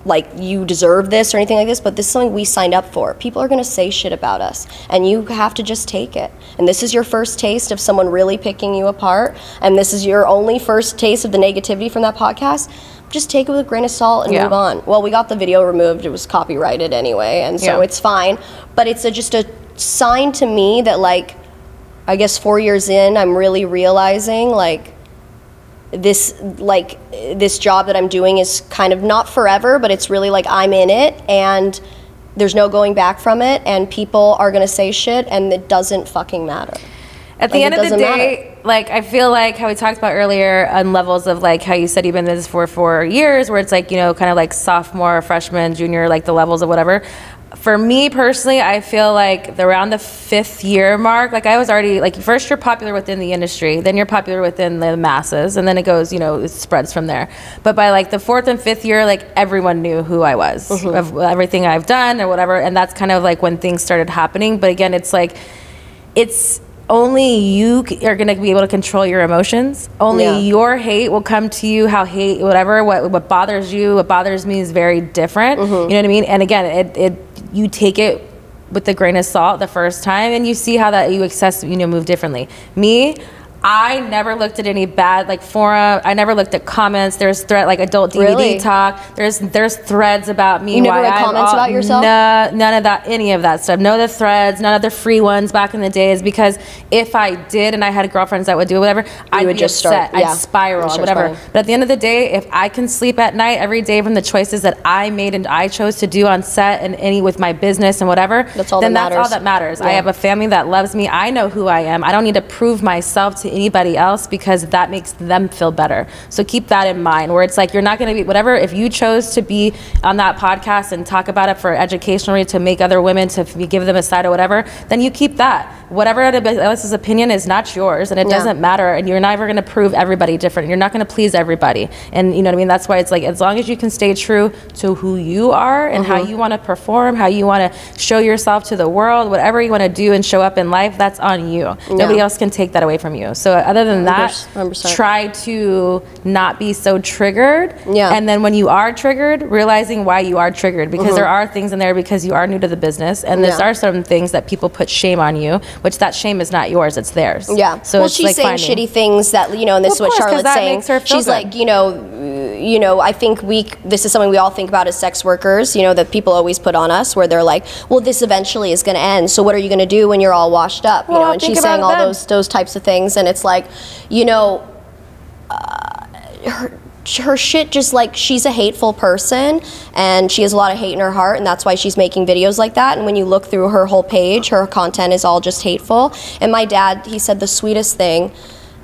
like you deserve this or anything like this, but this is something we signed up for. People are going to say shit about us, and you have to just take it. And this is your first taste of someone really picking you apart, and this is your only first taste of the negativity from that podcast. Just take it with a grain of salt and Yeah. move on. Well, we got the video removed; it was copyrighted anyway, and so Yeah. it's fine. But it's a, just a sign to me that, like, I guess four years in, I'm really realizing like this like this job that I'm doing is kind of not forever, but it's really like I'm in it and there's no going back from it and people are going to say shit and it doesn't fucking matter. At the Like, end of the day, like I feel like how we talked about earlier on levels of like how you said you've been in this for four years, where it's like you know kind of like sophomore, freshman, junior, like the levels of whatever. For me personally, I feel like around the fifth year mark, like I was already like first you're popular within the industry, then you're popular within the masses, and then it goes, you know, it spreads from there. But by like the fourth and fifth year, like everyone knew who I was Mm-hmm. of everything I've done or whatever, and that's kind of like when things started happening. But again, it's like it's only you are going to be able to control your emotions. Only Yeah. your hate will come to you. How hate, whatever, what what bothers you, what bothers me is very different. Mm-hmm. You know what I mean? And again, it it you take it with a grain of salt the first time, and you see how that you access you know move differently. Me. I never looked at any bad like forum. I never looked at comments. There's threat like adult DVD Really? talk. There's there's threads about me. You never read comments all- about yourself? No, none of that, any of that stuff. No, the threads, none of the free ones back in the days. Because if I did and I had girlfriends that would do whatever, I'd would be just start- yeah. I'd spiral, start whatever. spiraling. But at the end of the day, if I can sleep at night every day from the choices that I made and I chose to do on set and any with my business and whatever, That's all then that that's all that matters. I have a family that loves me. I know who I am. I don't need to prove myself to anybody else because that makes them feel better. So keep that in mind. Where it's like you're not going to be whatever. If you chose to be on that podcast and talk about it for educational reasons to make other women to give them a side or whatever, then you keep that. Whatever else's opinion is not yours, and it Yeah. doesn't matter. And you're never going to prove everybody different. You're not going to please everybody. And you know what I mean. That's why it's like as long as you can stay true to who you are and Mm-hmm. how you want to perform, how you want to show yourself to the world, whatever you want to do and show up in life, that's on you. Nobody else can take that away from you. So other than that, 100%. try to not be so triggered. Yeah. And then when you are triggered, realizing why you are triggered because there Mm-hmm. are things in there because you are new to the business, and there Yeah. are some things that people put shame on you, which that shame is not yours; it's theirs. Yeah. So well, she's like saying finding- shitty things that you know, and this Well, is what course, Charlotte's saying. makes her feel she's good. like, you know, you know, I think we. This is something we all think about as sex workers. You know, that people always put on us, where they're like, well, this eventually is going to end. So what are you going to do when you're all washed up? You Well, know, and she's saying all those those types of things, and it's like, you know, uh, her her shit just like she's a hateful person and she has a lot of hate in her heart and that's why she's making videos like that and when you look through her whole page her content is all just hateful. And my dad he said the sweetest thing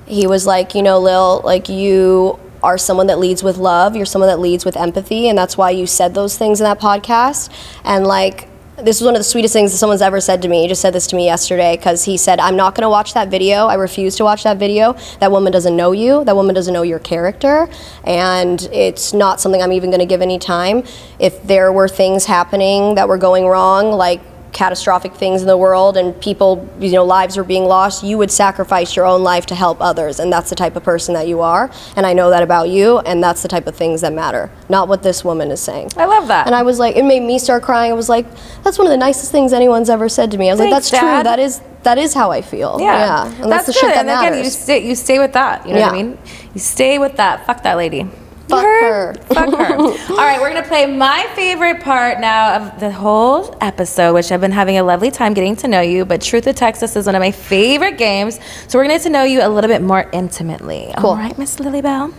he was like you know lil like you are someone that leads with love you're someone that leads with empathy and that's why you said those things in that podcast. And like this was one of the sweetest things that someone's ever said to me. He just said this to me yesterday because he said, I'm not going to watch that video. I refuse to watch that video. That woman doesn't know you. That woman doesn't know your character. And it's not something I'm even going to give any time. If there were things happening that were going wrong, like catastrophic things in the world and people, you know, lives were being lost, you would sacrifice your own life to help others. And that's the type of person that you are. And I know that about you. And that's the type of things that matter, not what this woman is saying. I love that. And I was like, it made me start crying. I was like, that's one of the nicest things anyone's ever said to me. I was like, Thanks, that's true. That is that is how I feel. Yeah, And that's, the good. shit that and again, you matters. stay, you stay with that. You know what I mean? You stay with that. Fuck that lady. Fuck her. Fuck her. All right, we're gonna play my favorite part now of the whole episode, which I've been having a lovely time getting to know you. But Truth or Texas is one of my favorite games, so we're gonna get to know you a little bit more intimately. Cool. All right, Miss Lilly Bell.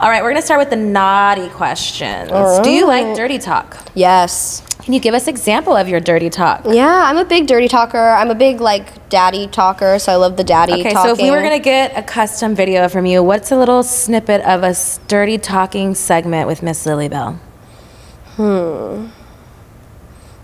All right, we're gonna start with the naughty questions. Do you like dirty talk? yes. Can you give us example of your dirty talk? Yeah, I'm a big dirty talker. I'm a big like daddy talker, so I love the daddy Okay, talking. so if we were gonna get a custom video from you, what's a little snippet of a dirty talking segment with Miss Lilly Bell? Hmm.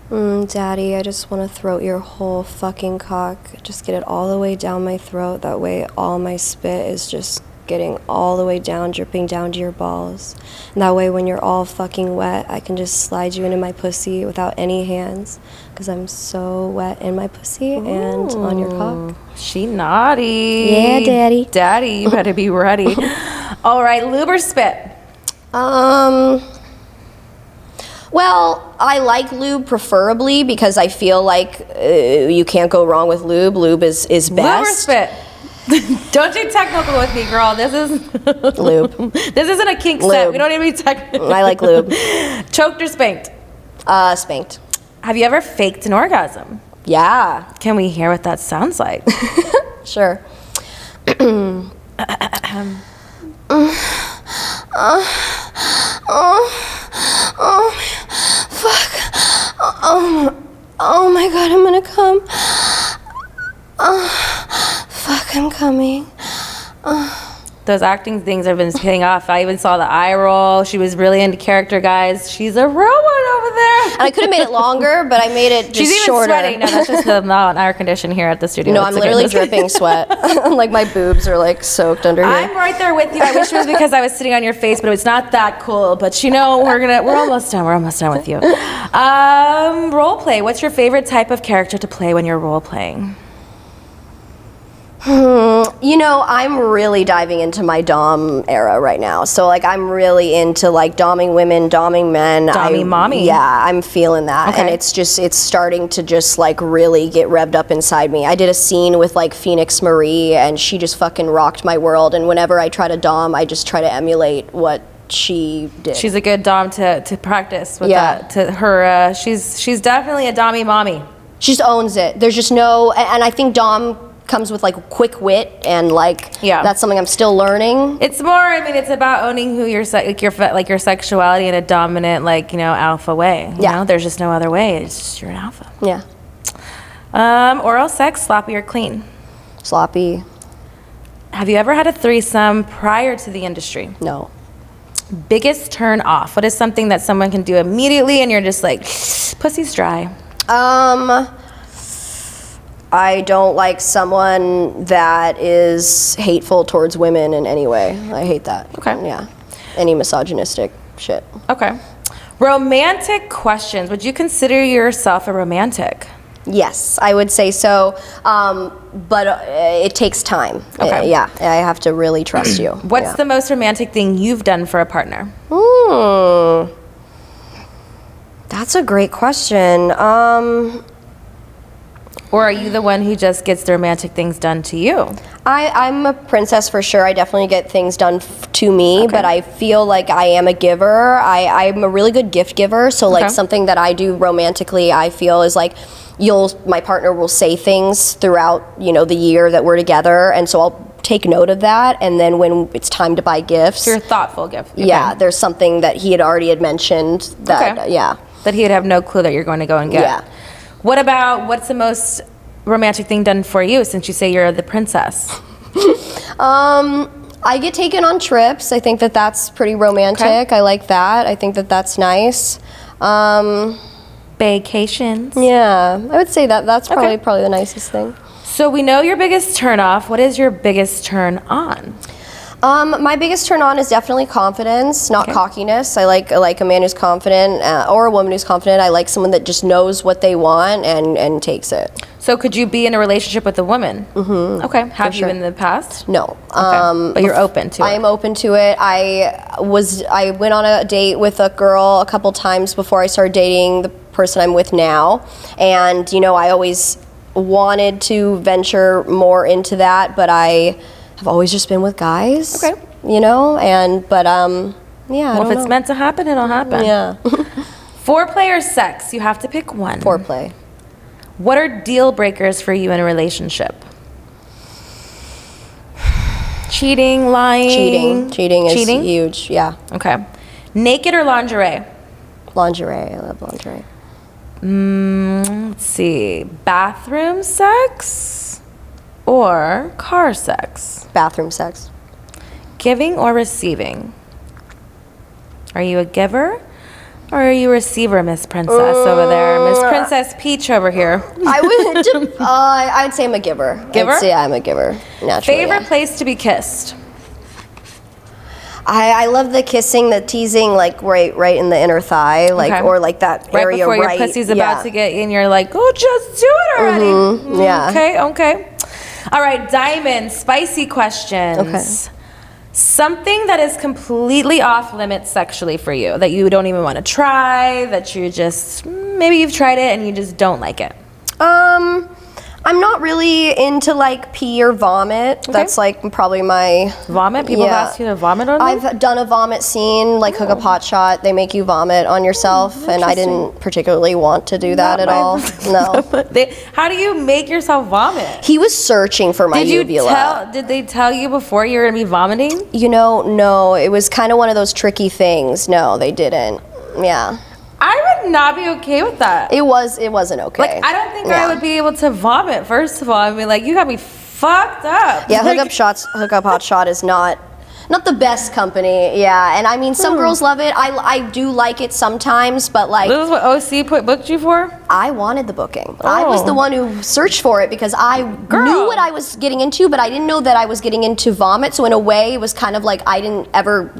Mm, daddy, I just want to throat your whole fucking cock. Just get it all the way down my throat. That way, all my spit is just getting all the way down, dripping down to your balls. And that way, when you're all fucking wet, I can just slide you into my pussy without any hands. Because I'm so wet in my pussy and on your cock. She naughty. Yeah, daddy. Daddy, you better be ready. All right, lube or spit? Um. Well, I like lube preferably because I feel like uh, you can't go wrong with lube. Lube is, is best. Lube or spit? Don't get technical with me, girl. This is Lube. this isn't a kink set. We don't need to be technical. I like lube. Choked or spanked? Uh, spanked. Have you ever faked an orgasm? Yeah, Can we hear what that sounds like? sure. Oh, fuck. oh my god, I'm gonna come. Oh, fuck, I'm coming. Those acting things have been paying off. I even saw the eye roll. She was really into character, guys. She's a real one over there. and I could have made it longer, but I made it just She's even shorter. sweating. No, that's just the not air condition here at the studio. no, It's I'm okay. literally dripping sweat. like my boobs are like soaked under here. I'm right there with you. I wish it was because I was sitting on your face, but it's not that cool. But you know, we're gonna we're almost done. We're almost done with you. Um, role play. What's your favorite type of character to play when you're role playing? You know, I'm really diving into my dom era right now. So like I'm really into like doming women, doming men. Dommy I- mommy. Yeah, I'm feeling that. And it's just it's starting to just like really get revved up inside me. I did a scene with like Phoenix Marie and she just fucking rocked my world and whenever I try to dom, I just try to emulate what she did. She's a good dom to, to practice with Yeah. that. To her, uh, she's she's definitely a dommy mommy. she just owns it. There's just no and I think dom comes with like quick wit and like Yeah. that's something I'm still learning. It's more. I mean, it's about owning who your like your like your sexuality in a dominant like you know alpha way. You Yeah. know? there's just no other way. It's just you're an alpha. Yeah. Um, oral sex, sloppy or clean. Sloppy. Have you ever had a threesome prior to the industry? No. Biggest turn off. What is something that someone can do immediately and you're just like, pussy's dry? Um, I don't like someone that is hateful towards women in any way. I hate that. Okay. Yeah. Any misogynistic shit. Okay. Romantic questions. Would you consider yourself a romantic? Yes, I would say so. Um, but uh, it takes time. Okay. Uh, yeah, I have to really trust you. What's yeah. the most romantic thing you've done for a partner? Hmm. That's a great question. Um, Or are you the one who just gets the romantic things done to you? I, I'm a princess for sure. I definitely get things done f- to me, but I feel like I am a giver. I, I'm a really good gift giver. So, like, Okay. something that I do romantically, I feel is like you'll, my partner will say things throughout, you know, the year that we're together. And so I'll take note of that. And then when it's time to buy gifts, You're a thoughtful gift. yeah, there's something that he had already had mentioned that, Okay. yeah. That he'd have no clue that you're going to go and get. Yeah. What about what's the most romantic thing done for you since you say you're the princess? Um, I get taken on trips. I think that that's pretty romantic. I like that. I think that that's nice. Um, Vacations. yeah, I would say that that's probably Okay. probably the nicest thing. So we know your biggest turn off. What is your biggest turn on? Um, my biggest turn on is definitely confidence, not Okay. cockiness. I like I like a man who's confident uh, or a woman who's confident. I like someone that just knows what they want and and takes it. So could you be in a relationship with a woman? Mm-hmm. Okay. Have you sure. in the past? No. Okay. Um, but you're open to it. I am open to it. I was I went on a date with a girl a couple times before I started dating the person I'm with now, and you know I always wanted to venture more into that, but I have always just been with guys. Okay. You know, and but um yeah. Well, if it's know. meant to happen, it'll happen. yeah. Foreplay or sex? You have to pick one. Foreplay. What are deal breakers for you in a relationship? Cheating, lying. Cheating. Cheating is Cheating? huge. Yeah. Okay. Naked or lingerie? Lingerie. I love lingerie. Mm, let's see. Bathroom sex or car sex? Bathroom sex. Giving or receiving? Are you a giver or are you a receiver, Miss Princess over there? Miss Princess Peach over here. I would. uh, I'd say I'm a giver. Giver? I'd say I'm a giver. Naturally. Favorite yeah. place to be kissed? I, I love the kissing, the teasing, like right, right in the inner thigh, like Okay. or like that Right area before right. your pussy's yeah. about to get in, you're like, oh, just do it already. Mhm, yeah. Okay, okay. All right, Diamond, spicy questions. Okay. Something that is completely off limits sexually for you that you don't even want to try, that you just, maybe you've tried it and you just don't like it. Um, I'm not really into like pee or vomit. That's like probably my. Vomit? People have asked you to vomit on them? I've done a vomit scene, like hook a oh. pot shot. They make you vomit on yourself, oh, and I didn't particularly want to do that Not at all. No. They, how do you make yourself vomit? He was searching for my Did you uvula. tell? Did they tell you before you were gonna be vomiting? You know, no, it was kind of one of those tricky things. No, they didn't. Yeah, I would not be okay with that. it was. It wasn't okay. Like I don't think Yeah. I would be able to vomit. First of all, I mean, like you got me fucked up. Yeah, Like, hookup shots, Hookup Hotshot is not. not the best company. Yeah, and I mean, some hmm. girls love it. I, I do like it sometimes, but like This is what OC put booked you for? I wanted the booking. I was Oh. the one who searched for it because I Girl. knew what I was getting into, but I didn't know that I was getting into vomit. So in a way, it was kind of like I didn't ever.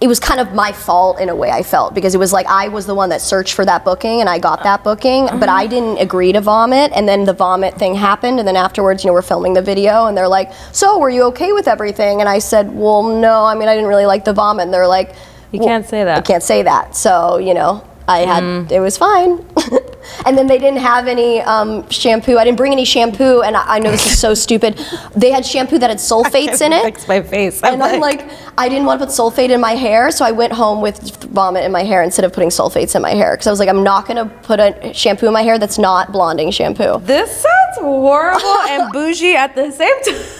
It was kind of my fault in a way I felt because it was like I was the one that searched for that booking and I got oh. that booking, but mm-hmm. I didn't agree to vomit. And then the vomit thing happened, and then afterwards, you know, we're filming the video, and they're like, "So, were you okay with everything?" And I said, "Well, no. I mean, I didn't really like the vomit." And they're like, You "Well, can't say that. I can't say that. So, you know, I had, it was fine. and then they didn't have any um, shampoo. I didn't bring any shampoo. And I, I know this is so stupid. They had shampoo that had sulfates in it. Fix my face. And I'm like, I didn't want to put sulfate in my hair, so I went home with vomit in my hair instead of putting sulfates in my hair. Because I was like, I'm not going to put a shampoo in my hair that's not blonding shampoo. this sounds horrible and bougie at the same time.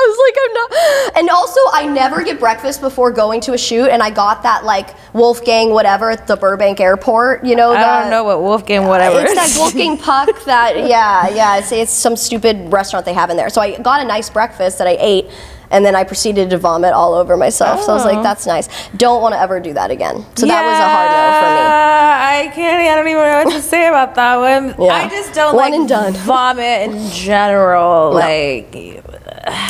I was like, I'm not. And also, I never get breakfast before going to a shoot, and I got that like Wolfgang whatever at the Burbank airport. You know, I that- don't know what Wolfgang whatever It's that Wolfgang Puck that, yeah, yeah, it's, it's some stupid restaurant they have in there. So I got a nice breakfast that I ate, and then I proceeded to vomit all over myself. So I was Oh. like, that's nice. Don't want to ever do that again. So that was a hard no for me. Yeah, I can't. I don't even know what to say about that one. Yeah. I just don't One like and done. vomit in general. Like,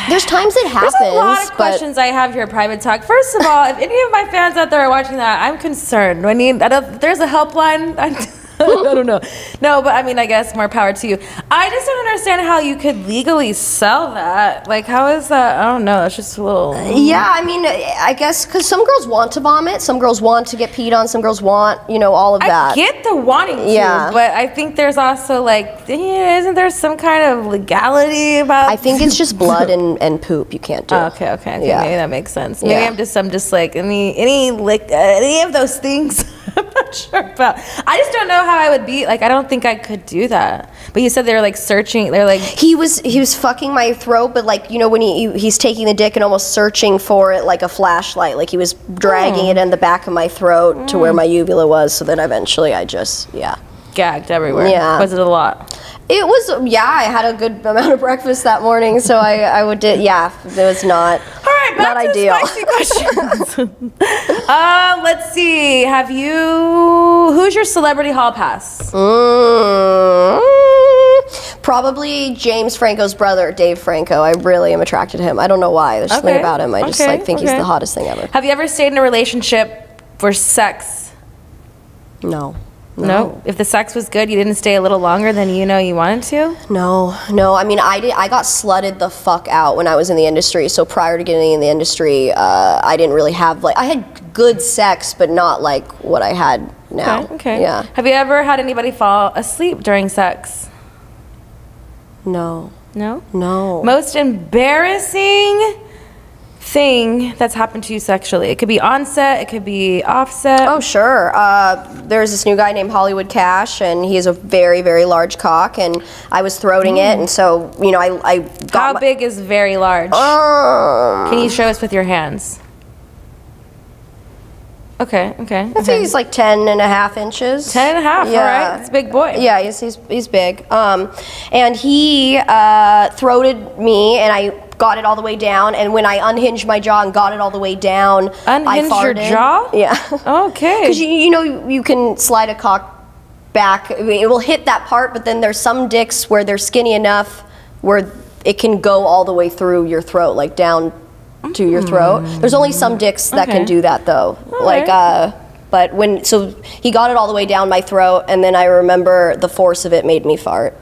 There's times it happens, there's a lot of questions I have here. Private talk. First of all, if any of my fans out there are watching that, I'm concerned. I need. I there's a helpline. I, don't know. No, but I mean, I guess more power to you. I just don't understand how you could legally sell that. Like, how is that? I don't know. It's just a little. Uh, mm. yeah, I mean, uh, I guess because some girls want to vomit, some girls want to get peed on, some girls want, you know, all of that. I get the wanting to, Yeah. but I think there's also like, yeah, isn't there some kind of legality about? I think it's just blood and, and poop you can't do. Oh, okay, okay, okay. Yeah. Maybe that makes sense. Maybe Yeah. I'm just, I'm just like any, any, like uh, any of those things. I'm not sure about. I just don't know how I would be. Like, I don't think I could do that. But you said they were like searching. They're like, He was he was fucking my throat, but like you know when he, he he's taking the dick and almost searching for it like a flashlight, like he was dragging Oh. it in the back of my throat to Mm. where my uvula was. So then eventually I just yeah, gagged everywhere. Yeah. Was it a lot? it was yeah. I had a good amount of breakfast that morning, so I I would did yeah. It was not right, back not to ideal. spicy questions. uh, let's see. Have you? Who's your celebrity hall pass? Mm, probably James Franco's brother, Dave Franco. I really am attracted to him. I don't know why. There's something about him. I just okay, like think he's the hottest thing ever. Have you ever stayed in a relationship for sex? No. No. If the sex was good, you didn't stay a little longer than you know you wanted to. No, no. I mean, I did. I got slutted the fuck out when I was in the industry. So prior to getting in the industry, uh, I didn't really have like I had good sex, but not like what I had now. Okay. Okay. Yeah. Have you ever had anybody fall asleep during sex? No. No. No. Most embarrassing thing that's happened to you sexually. It could be onset. It could be offset. Oh sure. Uh, there's this new guy named Hollywood Cash, and he has a very, very large cock, and I was throating it, and so you know, I, I got How big is very large? Um, Can you show us with your hands? Okay, okay. I think he's like 10 and a half inches. 10 and a half, all right. It's a big boy. Yeah, he's, he's, he's big. Um, and he uh, throated me, and I got it all the way down. And when I unhinged my jaw and got it all the way down, I Unhinged your jaw? Yeah. Okay. Because you, you know, you can slide a cock back. I mean, it will hit that part, but then there's some dicks where they're skinny enough where it can go all the way through your throat, like down to your throat. There's only some dicks that Mm. Okay. can do that, though. like, right. uh, but when so he got it all the way down my throat, and then I remember the force of it made me fart.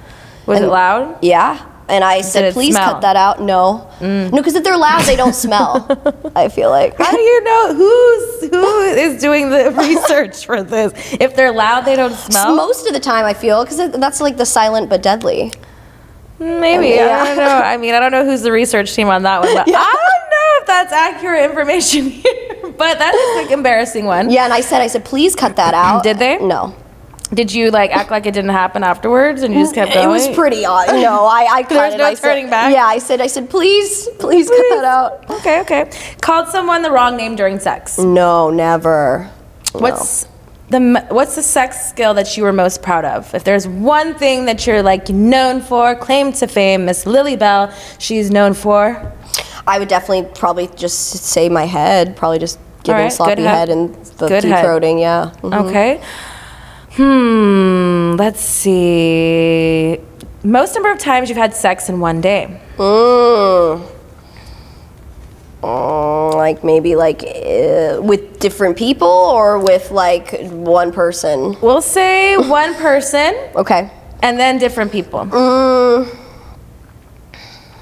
Was it loud? Yeah. And I said, please smell? Mm. cut that out. No. No, because if they're loud, they don't smell. I feel like. How do you know who's who is doing the research for this? If they're loud, they don't smell. Most of the time, I feel, because that's like the silent but deadly. Maybe Yeah. I don't know. I mean, I don't know who's the research team on that one, but I don't know if that's accurate information here. But that is like embarrassing one. Yeah, and I said, I said, please cut that out. Did they? No. Did you like act like it didn't happen afterwards, and you just kept going? It was pretty odd. No, I, I There's no I said- turning back? Yeah, I said, I said, please, please, cut that out. Okay, okay. Called someone the wrong name during sex. No, never. What's the what's the sex skill that you were most proud of? If there's one thing that you're like known for, claim to fame, Miss Lilly Bell, she's known for. I would definitely probably just say my head. Probably just giving right, sloppy head. head. and the Good deep throating. Yeah. Mhm. Okay. Hmm. Let's see. Most number of times you've had sex in one day. Mm. Mm, like maybe like uh, with different people or with like one person. We'll say one person Okay. and then different people. Mm,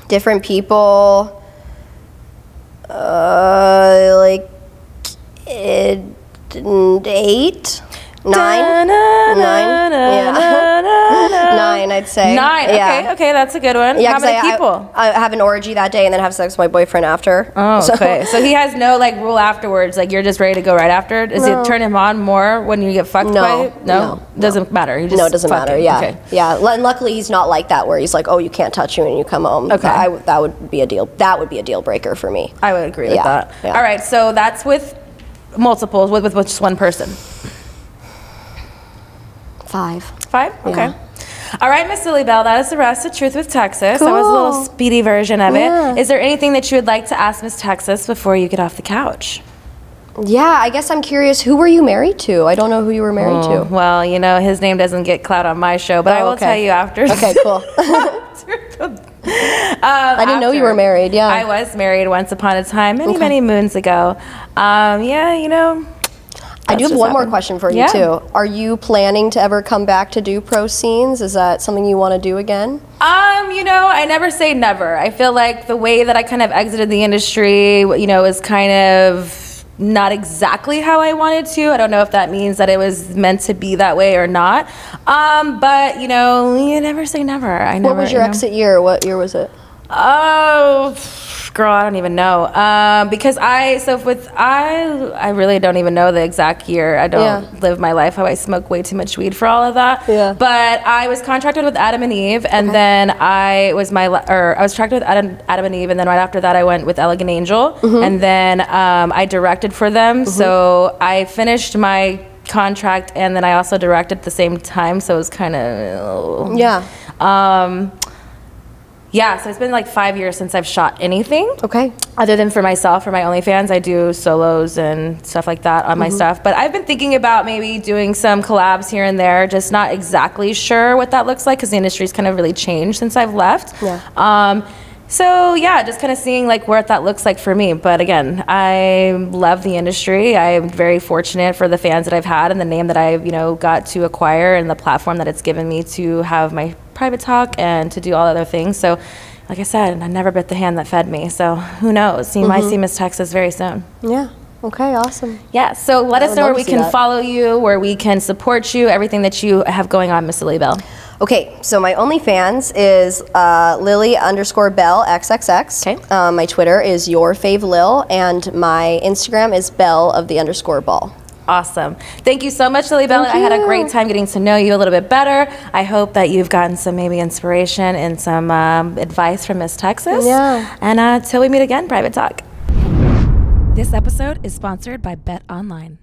different people. Uh, like it, eight, nine, nine, yeah. nine. I'd say Nine. Yeah. Okay. Okay. That's a good one. Yeah, How many I, people? I, I have an orgy that day and then have sex with my boyfriend after. Oh, So- okay. So, he has no like rule afterwards. Like you're just ready to go right after. Does No. it turn him on more when you get fucked No, by? it? No. no, Doesn't matter. No, it doesn't matter. fucking- Yeah, Okay. yeah. And luckily, he's not like that where he's like, "Oh, you can't touch me when you come home." Okay. I w that would be a deal. That would be a deal breaker for me. I would agree with that. yeah. All right. So that's with multiples. With with just one person. Five. Five? Okay. Yeah. All right, Miss Lilly Bell, that is the rest of Truth with Texas. Cool. That was a little speedy version of Yeah. it. Is there anything that you would like to ask Miss Texas before you get off the couch? Yeah, I guess I'm curious. Who were you married to? I don't know who you were married Oh, to. Well, you know, his name doesn't get clout on my show, but I Oh, will okay. tell you after. Okay, cool. I didn't know you were married, yeah. I was married once upon a time, many, Okay. many moons ago. Um, yeah, you know. I do have one more question for you Yeah. too. Are you planning to ever come back to do pro scenes? Is that something you want to do again? Um, you know, I never say never. I feel like the way that I kind of exited the industry, you know, is kind of not exactly how I wanted to. I don't know if that means that it was meant to be that way or not. Um, but you know, you never say never. I never. what was your you know. exit year? What year was it? Oh, girl, I don't even know. Um, because I so with I I really don't even know the exact year. I don't Yeah. live my life how I smoke way too much weed for all of that. Yeah. But I was contracted with Adam and Eve, and then I was my or I was contracted with Adam, Adam and Eve, and then right after that I went with Elegant Angel, Mm-hmm. and then um, I directed for them. So I finished my contract, and then I also directed at the same time. So it was kind of Yeah. um, yeah, so it's been like five years since I've shot anything. Okay. Other than for myself, for my OnlyFans, I do solos and stuff like that on my stuff. But I've been thinking about maybe doing some collabs here and there, just not exactly sure what that looks like because the industry's kind of really changed since I've left. Yeah. Um, so yeah, just kind of seeing like what that looks like for me. But again, I love the industry. I'm very fortunate for the fans that I've had and the name that I've you know got to acquire and the platform that it's given me to have my private talk and to do all other things. So. Like I said, I never bit the hand that fed me. So who knows? You might see Miss Texas very soon. Yeah. Okay. Awesome. Yeah. So let us know where we can that. follow you, where we can support you, everything that you have going on, Miss Lilly Bell. Okay, so my OnlyFans is uh, Lilly underscore Bell XXX. Okay. Um, my Twitter is your fave Lil, and my Instagram is Bell of the underscore ball. Awesome. Thank you so much, Lilly Bell. I had a great time getting to know you a little bit better. I hope that you've gotten some maybe inspiration and some um, advice from Miss Texas. Yeah. And uh, we meet again, Private Talk. This episode is sponsored by Bet Online.